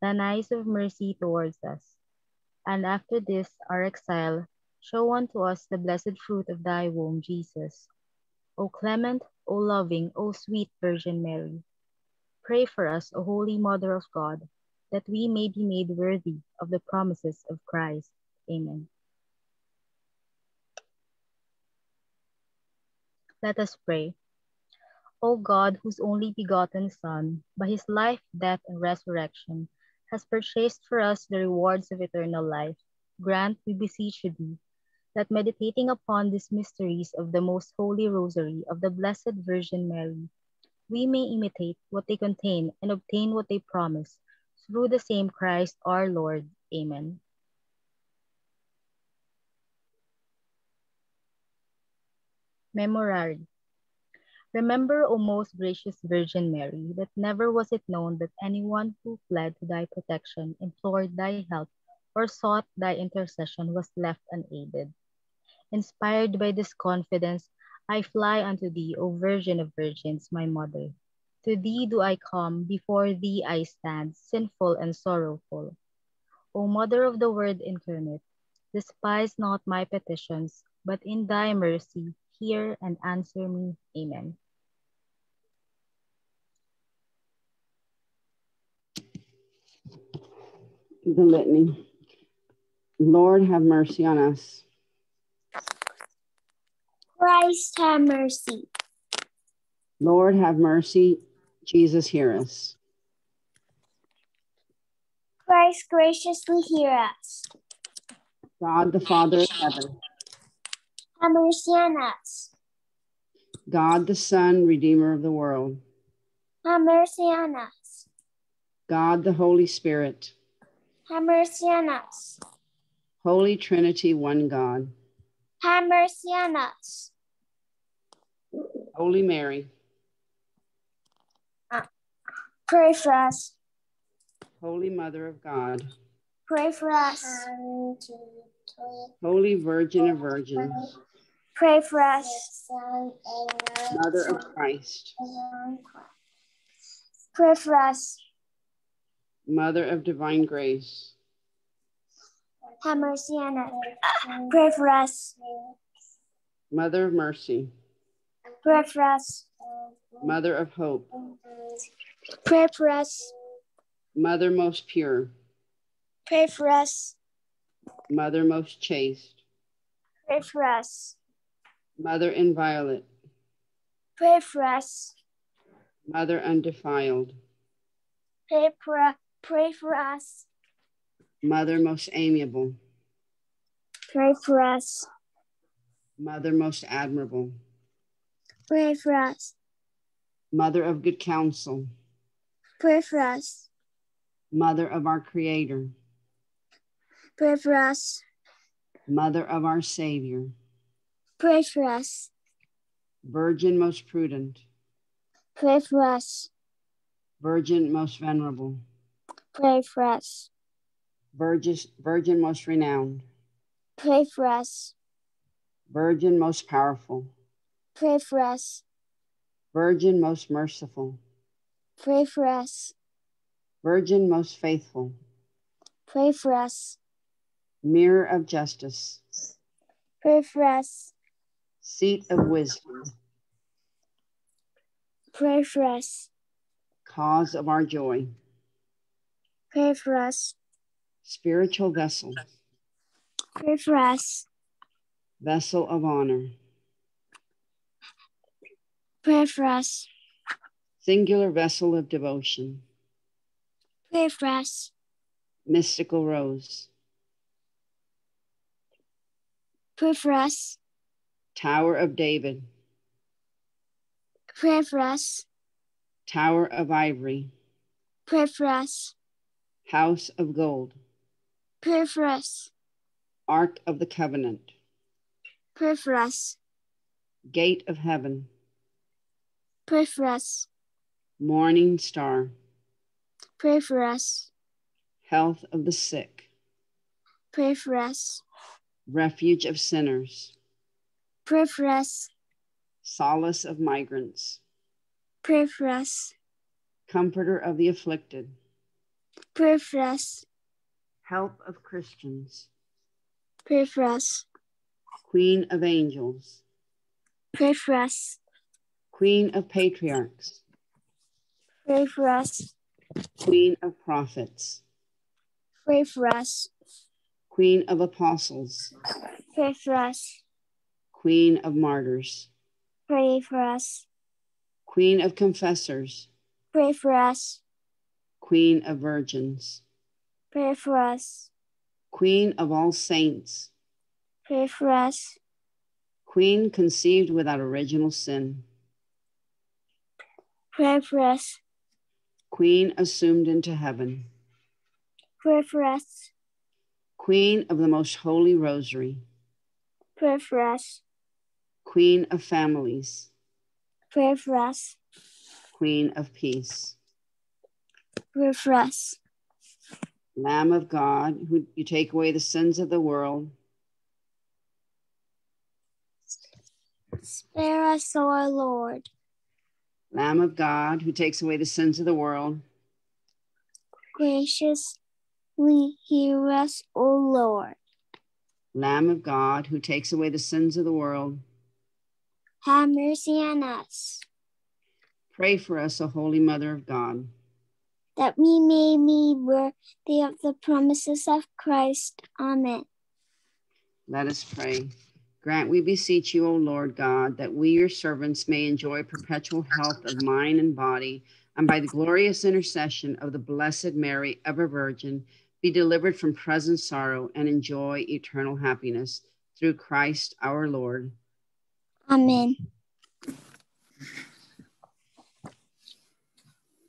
thine eyes of mercy towards us. And after this, our exile, show unto us the blessed fruit of thy womb, Jesus. O clement, O loving, O sweet Virgin Mary, pray for us, O Holy Mother of God, that we may be made worthy of the promises of Christ. Amen. Let us pray. O God, whose only begotten Son, by his life, death, and resurrection, has purchased for us the rewards of eternal life, grant, we beseech you, thee, that meditating upon these mysteries of the most holy rosary of the Blessed Virgin Mary, we may imitate what they contain and obtain what they promise, through the same Christ our Lord. Amen. Memorare. Remember, O most gracious Virgin Mary, that never was it known that anyone who fled to thy protection, implored thy help, or sought thy intercession was left unaided. Inspired by this confidence, I fly unto thee, O Virgin of Virgins, my mother. To thee do I come, before thee I stand, sinful and sorrowful. O Mother of the Word incarnate, despise not my petitions, but in thy mercy hear and answer me. Amen. The litany. Lord, have mercy on us. Christ have mercy. Lord, have mercy. Jesus, hear us. Christ graciously hear us. God, the Father of heaven. Have mercy on us. God, the Son, Redeemer of the world. Have mercy on us. God, the Holy Spirit. Have mercy on us. Holy Trinity, one God. Have mercy on us. Holy Mary. Uh, pray for us. Holy Mother of God. Pray for us. Holy Virgin of Virgins. Pray for us. Mother of Christ. Pray for us. Mother of Divine Grace. Have mercy on us. Pray for us. Mother of Mercy. Pray for us. Mother of hope, Pray for us. Mother most pure, Pray for us. Mother most chaste, Pray for us. Mother inviolate, Pray for us. Mother undefiled, Pray for, pray for us. Mother most amiable, Pray for us. Mother most admirable, Pray for us. Mother of good counsel, Pray for us. Mother of our Creator, Pray for us. Mother of our Savior, Pray for us. Virgin most prudent, Pray for us. Virgin most venerable, Pray for us. Virgin, Virgin most renowned, Pray for us. Virgin most powerful, Pray for us. Virgin most merciful, Pray for us. Virgin most faithful, Pray for us. Mirror of justice, Pray for us. Seat of wisdom, Pray for us. Cause of our joy, Pray for us. Spiritual vessel, Pray for us. Vessel of honor, Pray for us. Singular vessel of devotion, Pray for us. Mystical rose, Pray for us. Tower of David, Pray for us. Tower of Ivory, Pray for us. House of Gold, Pray for us. Ark of the Covenant, Pray for us. Gate of Heaven, Pray for us. Morning Star, Pray for us. Health of the Sick, Pray for us. Refuge of Sinners, Pray for us. Solace of Migrants, Pray for us. Comforter of the Afflicted, Pray for us. Help of Christians, Pray for us. Queen of Angels, Pray for us. Queen of Patriarchs, Pray for us. Queen of Prophets, Pray for us. Queen of Apostles, Pray for us. Queen of Martyrs, Pray for us. Queen of Confessors, Pray for us. Queen of Virgins, Pray for us. Queen of all saints, Pray for us. Queen conceived without original sin, Pray for us. Queen assumed into heaven, Pray for us. Queen of the most holy rosary, Pray for us. Queen of families, Pray for us. Queen of peace, Pray for us. Lamb of God, who you take away the sins of the world, Spare us, O our Lord. Lamb of God, who takes away the sins of the world, Graciously hear us, O Lord. Lamb of God, who takes away the sins of the world, Have mercy on us, pray for us, O Holy Mother of God. that we may be worthy of the promises of Christ. Amen. Let us pray. Grant, we beseech you, O Lord God, that we, your servants, may enjoy perpetual health of mind and body, and by the glorious intercession of the Blessed Mary, ever Virgin, be delivered from present sorrow and enjoy eternal happiness through Christ our Lord. Amen.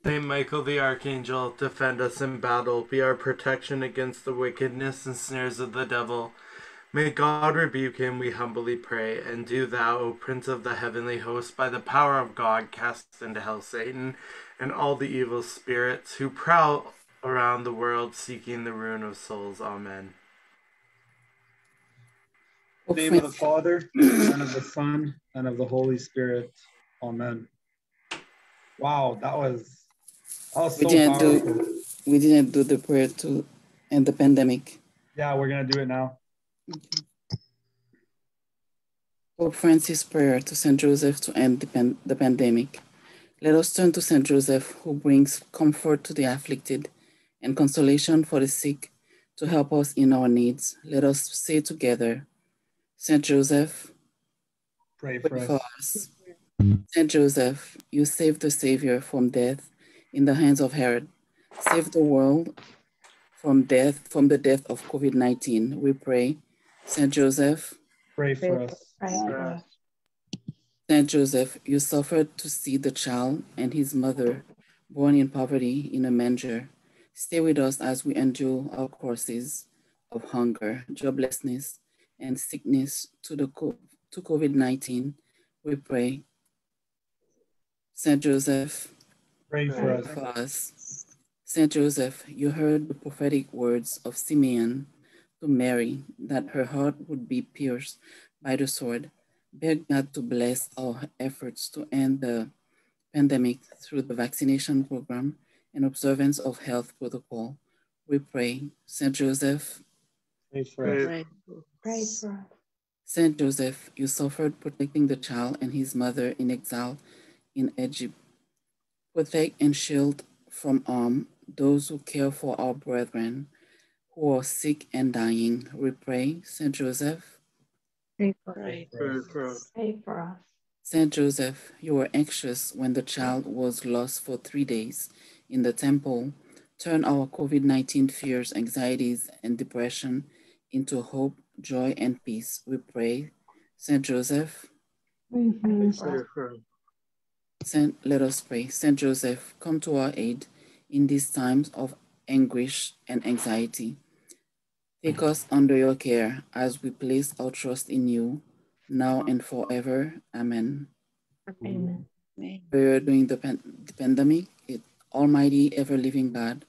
Saint Michael the Archangel, defend us in battle, be our protection against the wickedness and snares of the devil. May God rebuke him, we humbly pray, and do thou, O Prince of the heavenly host, by the power of God, cast into hell Satan and all the evil spirits who prowl around the world seeking the ruin of souls. Amen. In the name of the Father, and of the Son, and of the Holy Spirit. Amen. Wow, that was that was We didn't powerful. do we didn't do the prayer to end the pandemic. Yeah, we're gonna do it now. Pope Francis' prayer to Saint Joseph to end the, pan- the pandemic. Let us turn to Saint Joseph, who brings comfort to the afflicted and consolation for the sick to help us in our needs. Let us say together, Saint Joseph, Pray pray for for us. us. Saint Joseph, you saved the Savior from death in the hands of Herod. Save the world from death, from the death of COVID 19. We pray. Saint Joseph, Pray for us. Saint Joseph, you suffered to see the child and his mother born in poverty in a manger. Stay with us as we endure our crosses of hunger, joblessness, and sickness to the to COVID nineteen. We pray. Saint Joseph, Pray for us. for us. Saint Joseph, you heard the prophetic words of Simeon to Mary that her heart would be pierced by the sword. Beg God to bless our efforts to end the pandemic through the vaccination program and observance of health protocol. We pray, Saint Joseph, Pray for us. Pray for us. Saint Joseph, you suffered protecting the child and his mother in exile in Egypt. Protect and shield from harm those who care for our brethren who are sick and dying. We pray, Saint Joseph. Pray for Pray for us. Pray for us. Saint Joseph, you were anxious when the child was lost for three days in the temple. Turn our COVID 19 fears, anxieties, and depression into hope, joy, and peace. We pray. Saint Joseph, Pray Pray for us. for us. Saint, let us pray. Saint Joseph, come to our aid in these times of anguish and anxiety. Take us under your care as we place our trust in you, now and forever. Amen. Amen. prayer during the, pan- the pandemic, it, Almighty, ever living God,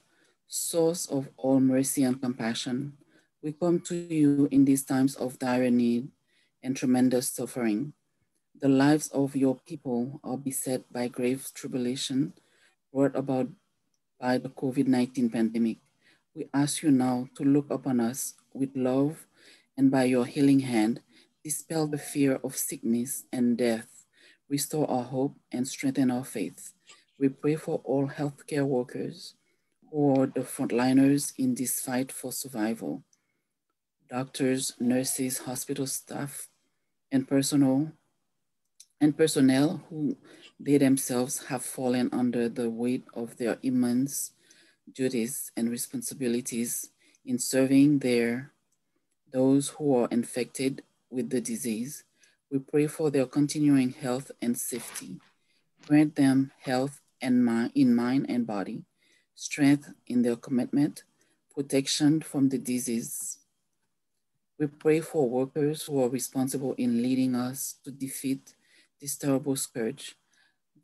source of all mercy and compassion, we come to you in these times of dire need and tremendous suffering. The lives of your people are beset by grave tribulation brought about by the COVID 19 pandemic. We ask you now to look upon us with love and by your healing hand, dispel the fear of sickness and death restore our hope, and strengthen our faith. We pray for all healthcare workers who are the frontliners in this fight for survival doctors, nurses, hospital staff, and personnel, and personnel who they themselves have fallen under the weight of their immense duties and responsibilities in serving their those who are infected with the disease. We pray for their continuing health and safety. Grant them health and mind, in mind and body, strength in their commitment, protection from the disease. We pray for workers who are responsible in leading us to defeat this terrible scourge,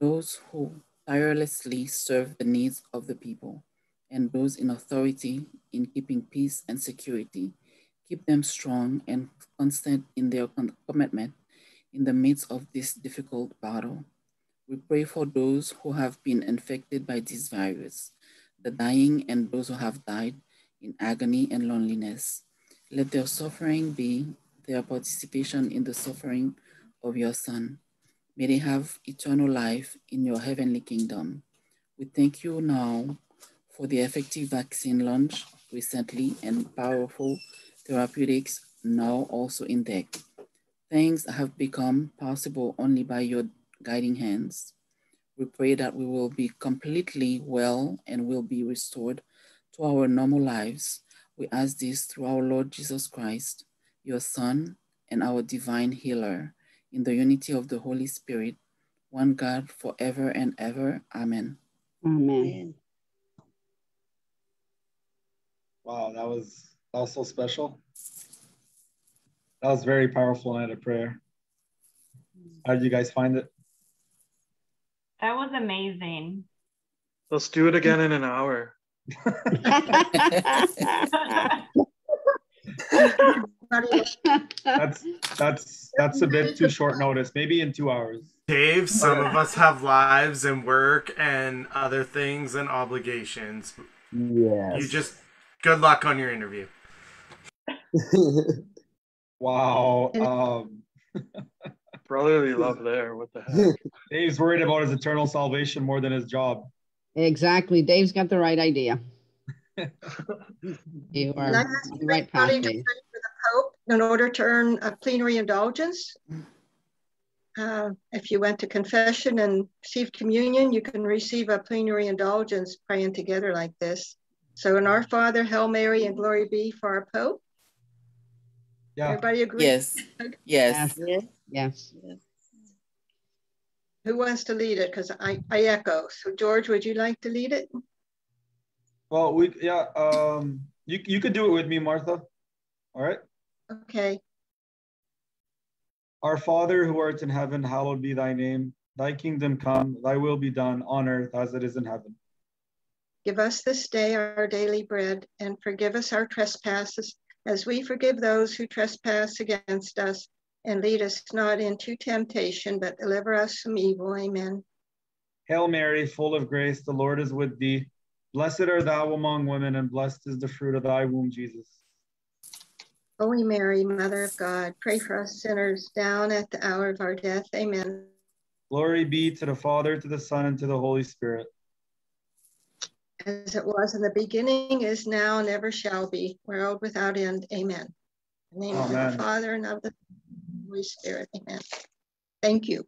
those who tirelessly serve the needs of the people, and those in authority in keeping peace and security. Keep them strong and constant in their commitment in the midst of this difficult battle. We pray for those who have been infected by this virus, the dying and those who have died in agony and loneliness. Let their suffering be their participation in the suffering of your Son. May they have eternal life in your heavenly kingdom. We thank you now for the effective vaccine launch recently and powerful therapeutics now also in deck. Things have become possible only by your guiding hands. We pray that we will be completely well and will be restored to our normal lives. We ask this through our Lord Jesus Christ, your Son and our divine healer, in the unity of the Holy Spirit, one God forever and ever. Amen. Amen. Wow, that was that was so special. That was very powerful night of prayer. How did you guys find it? That was amazing. Let's do it again in an hour. That's that's that's a bit too short notice. Maybe in two hours. Dave, some of us have lives and work and other things and obligations. Yes. You just good luck on your interview. [laughs] Wow. Um, brotherly love there. What the heck? [laughs] Dave's worried about his eternal salvation more than his job. Exactly. Dave's got the right idea. [laughs] you are on the right path, to for the Pope in order to earn a plenary indulgence. Uh, if you went to confession and received communion, you can receive a plenary indulgence praying together like this. So, in our Father, Hail Mary, and glory be for our Pope. Yeah. Everybody agree? Yes. Yes. Yes. Yes. Who wants to lead it? Because I, I echo. So, George, would you like to lead it? Well, we yeah. Um, you you could do it with me, Martha. All right. Okay. Our Father who art in heaven, hallowed be thy name. Thy kingdom come, thy will be done on earth as it is in heaven. Give us this day our daily bread, and forgive us our trespasses, as we forgive those who trespass against us. And lead us not into temptation, but deliver us from evil. Amen. Hail Mary, full of grace, the Lord is with thee. Blessed art thou among women, and blessed is the fruit of thy womb, Jesus. Holy Mary, Mother of God, pray for us sinners down at the hour of our death. Amen. Glory be to the Father, to the Son, and to the Holy Spirit. As it was in the beginning, is now, and ever shall be, world without end. Amen. In the name of Amen. the Father and of the Holy Spirit. Amen. Thank you.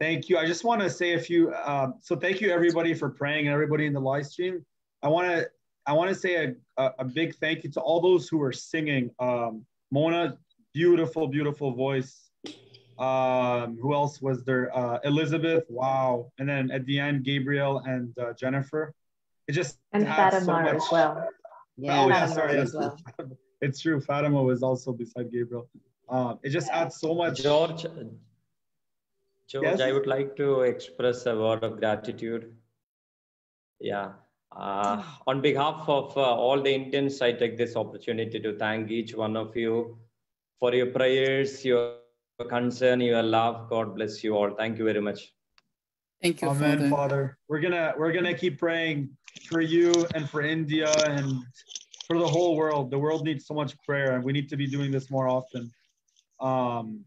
Thank you. I just want to say a few. Um, so thank you everybody for praying and everybody in the live stream. I want to I want to say a, a, a big thank you to all those who are singing. Um, Mona, beautiful, beautiful voice. Um, who else was there? Uh, Elizabeth, wow. And then at the end, Gabriel and uh, Jennifer. It just And adds Fatima much- as well. oh yeah, sorry. as well. [laughs] It's true. Fatima was also beside Gabriel. Um, it just adds so much. George, George, Yes? I would like to express a word of gratitude. Yeah. Uh, on behalf of uh, all the Indians, I take this opportunity to thank each one of you for your prayers, your concern, your love. God bless you all. Thank you very much. Thank you, Amen, Father. Father. We're gonna we're gonna keep praying for you and for India and for the whole world. The world needs so much prayer, and we need to be doing this more often. Um,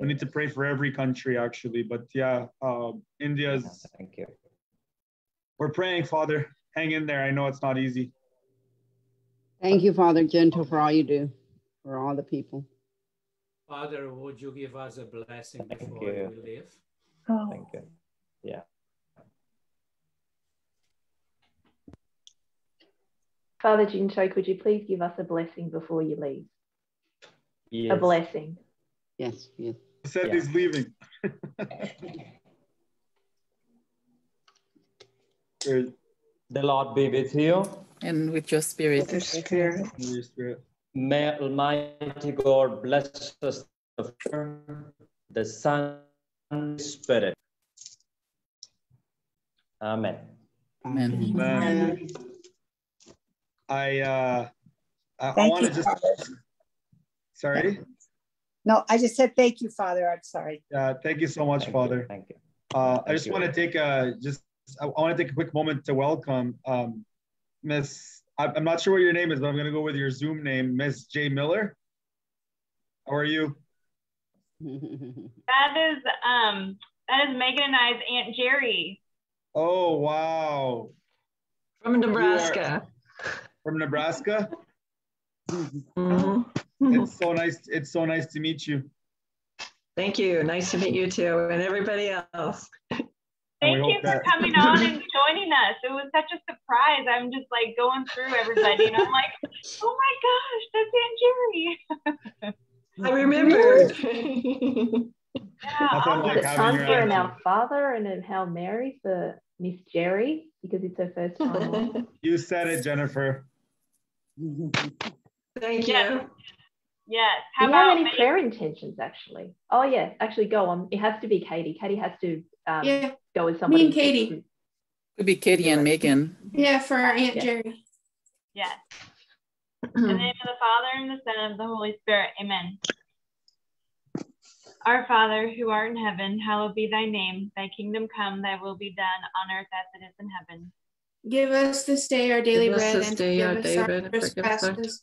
we need to pray for every country, actually. But yeah, um, India's. Thank you. We're praying, Father. Hang in there. I know it's not easy. Thank you, Father Jinto, for all you do for all the people. Father, would you give us a blessing before you. we leave? Thank you. Yeah. Father Jinto, could you please give us a blessing before you leave? Yes. A blessing. Yes, yes. He said Yeah. he's leaving. [laughs] The Lord be with you. And with your spirit. Holy Spirit. May Almighty God bless us, the Father, the Son, and the Spirit. Amen. Amen. Amen. I uh, I, I want to just. Father. Sorry. No, I just said thank you, Father. I'm sorry. Uh, thank you so much, Thank you, Father. Thank you. Uh, I just want to take a just I want to take a quick moment to welcome um, Miss. I- I'm not sure what your name is, but I'm going to go with your Zoom name, Miss J Miller. How are you? [laughs] That is um that is Megan and I's Aunt Jerry. Oh wow! From Nebraska. From Nebraska. Mhm. It's mm-hmm. so nice. It's so nice to meet you. Thank you. Nice to meet you too, and everybody else. Thank you for that- coming [laughs] on and joining us. It was such a surprise. I'm just like going through everybody and I'm like, oh my gosh, that's Aunt Jerry. I remembered. [laughs] Yeah, Nothing like Is it having time for. Our Father and an Hail Mary for Miss Jerry because it's her first time? You said it, Jennifer. Thank Yes. you. Yes. Do How you have any Megan? prayer intentions actually? Oh yeah, actually go on. It has to be Katie. Katie has to um, Yeah, go with somebody. me and Katie. Could be Katie and Megan. [laughs] Yeah, for our Aunt Yeah. Jerry. Yes. [clears throat] In the name of the Father and the Son and of the Holy Spirit. Amen. Our Father, who art in heaven, hallowed be thy name. Thy kingdom come, thy will be done on earth as it is in heaven. Give us this day our daily Give us bread this and day forgive us our bread and forgive us our- trespasses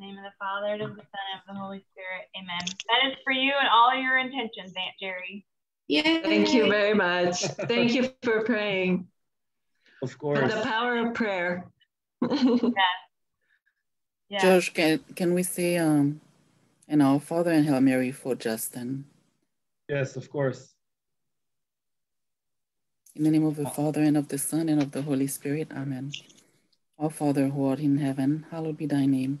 In the name of the Father, and of the Son, and of the Holy Spirit. Amen. That is for you and all your intentions, Aunt Jerry. Yay. Thank you very much. Thank you for praying. Of course. For course. the power of prayer. [laughs] Yeah. George, can, can we say um, an Our Father and Hail Mary for Justin? Yes, of course. In the name of the Father, and of the Son, and of the Holy Spirit. Amen. Our Father, who art in heaven, hallowed be thy name.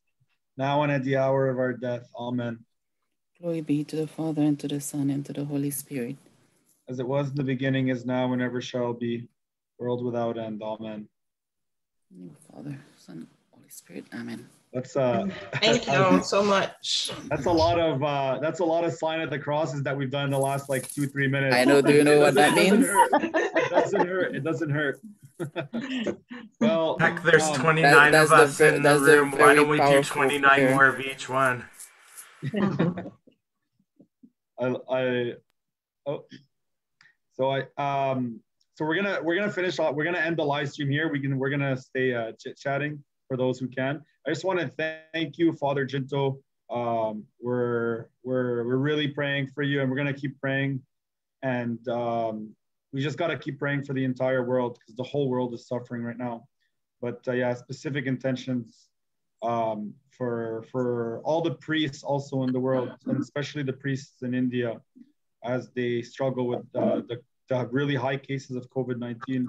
now and at the hour of our death. Amen. Glory be to the Father, and to the Son, and to the Holy Spirit. As it was in the beginning, is now, and ever shall be, world without end. Amen. In the name of the Father, Son, Holy Spirit. Amen. That's uh Thank you so much. that's a lot of uh that's a lot of sign of the crosses that we've done in the last like two, three minutes. I know. Do you know what that [laughs] It doesn't means? hurt. It doesn't hurt. It doesn't hurt. [laughs] well, Heck, there's um, 29 that's of us ve- in the room. Why don't we do 29 prayer. more of each one? [laughs] I, I oh so I um so we're gonna we're gonna finish off we're gonna end the live stream here we can we're gonna stay uh chit chatting for those who can I just want to thank you Father Jinto um we're we're we're really praying for you and we're gonna keep praying and um we just gotta keep praying for the entire world because the whole world is suffering right now but uh, yeah specific intentions um, for for all the priests also in the world, and especially the priests in India, as they struggle with uh, the, the really high cases of COVID nineteen.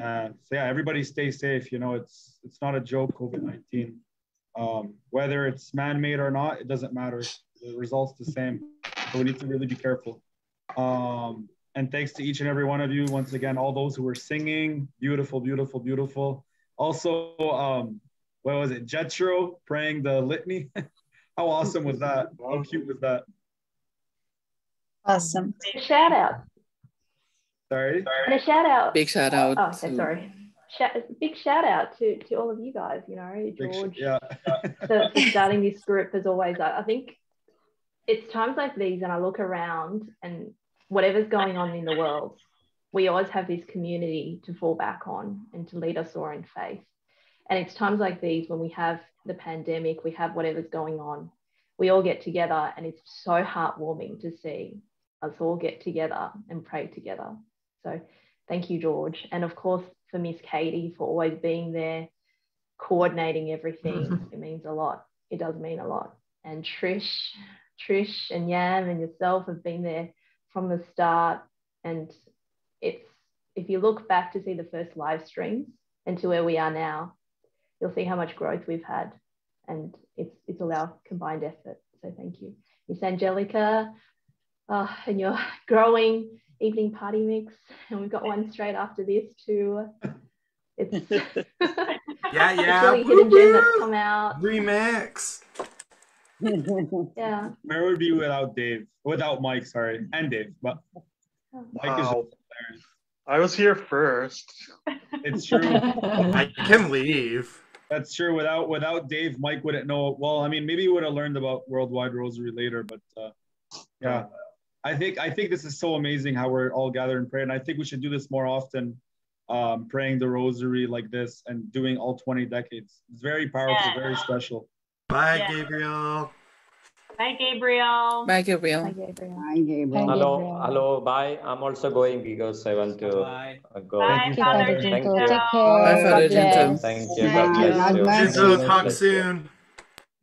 Uh, so yeah, everybody stay safe. You know, it's it's not a joke. COVID nineteen, um, whether it's man made or not, it doesn't matter. The result's the same. So we need to really be careful. Um, and thanks to each and every one of you once again, all those who were singing, beautiful, beautiful, beautiful. Also, um, what was it, Jetro praying the litany? [laughs] How awesome was that? How cute was that? Awesome. Shout out. Sorry. And a shout out. Big shout out. Oh, okay, to- sorry. Shout, big shout out to, to all of you guys, you know, Big sh- George, yeah. for, for starting this group as always. I, I think it's times like these, and I look around and whatever's going on in the world, we always have this community to fall back on and to lead us all in faith. And it's times like these when we have the pandemic, we have whatever's going on, we all get together, and it's so heartwarming to see us all get together and pray together. So thank you, George. And of course, for Miss Katie for always being there, coordinating everything. [laughs] It means a lot. It does mean a lot. And Trish, Trish and Yam and yourself have been there from the start. And it's if you look back to see the first live streams and to where we are now, you'll see how much growth we've had. And it's it's all our combined effort. So thank you. Miss Angelica, uh, and your [laughs] growing evening party mix. And we've got one straight after this too. It's [laughs] [laughs] Yeah, it's yeah. really hidden gem that's come out. Remix. Yeah. Where would be without Dave? Without Mike, sorry, and Dave. But Mike is Wow. I was here first. It's true. [laughs] I can leave. That's true. Without without Dave, Mike wouldn't know. Well, I mean, maybe he would have learned about Worldwide Rosary later, but uh, yeah, I think I think this is so amazing how we're all gathered and pray, and I think we should do this more often, um, praying the Rosary like this and doing all 20 decades. It's very powerful, Yeah. very special. Bye, Yeah. Gabriel. Bye, Gabriel. Bye, Gabriel. Hi, Gabriel. Hello, hello, bye. I'm also going because I want to uh, go. Bye, Father Thank Jinto. you. Take Bye, Father God bless. Jinto. Thank you. Thank God you. bless you. bless Jinto, talk soon.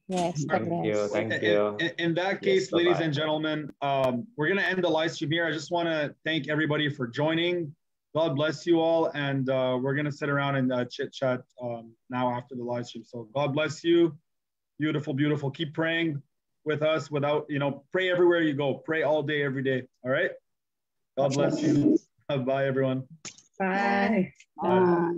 Yes, God Thank you. Thank you. In, in that Yes, case, ladies bye-bye. and gentlemen, um, we're gonna end the live stream here. I just want to thank everybody for joining. God bless you all, and uh, we're gonna sit around and uh, chit chat um, now after the live stream. So God bless you, beautiful, beautiful. Keep praying with us. Without you know, pray everywhere you go. Pray all day, every day. All right. God bless you. [laughs] Bye, everyone. Bye. Bye.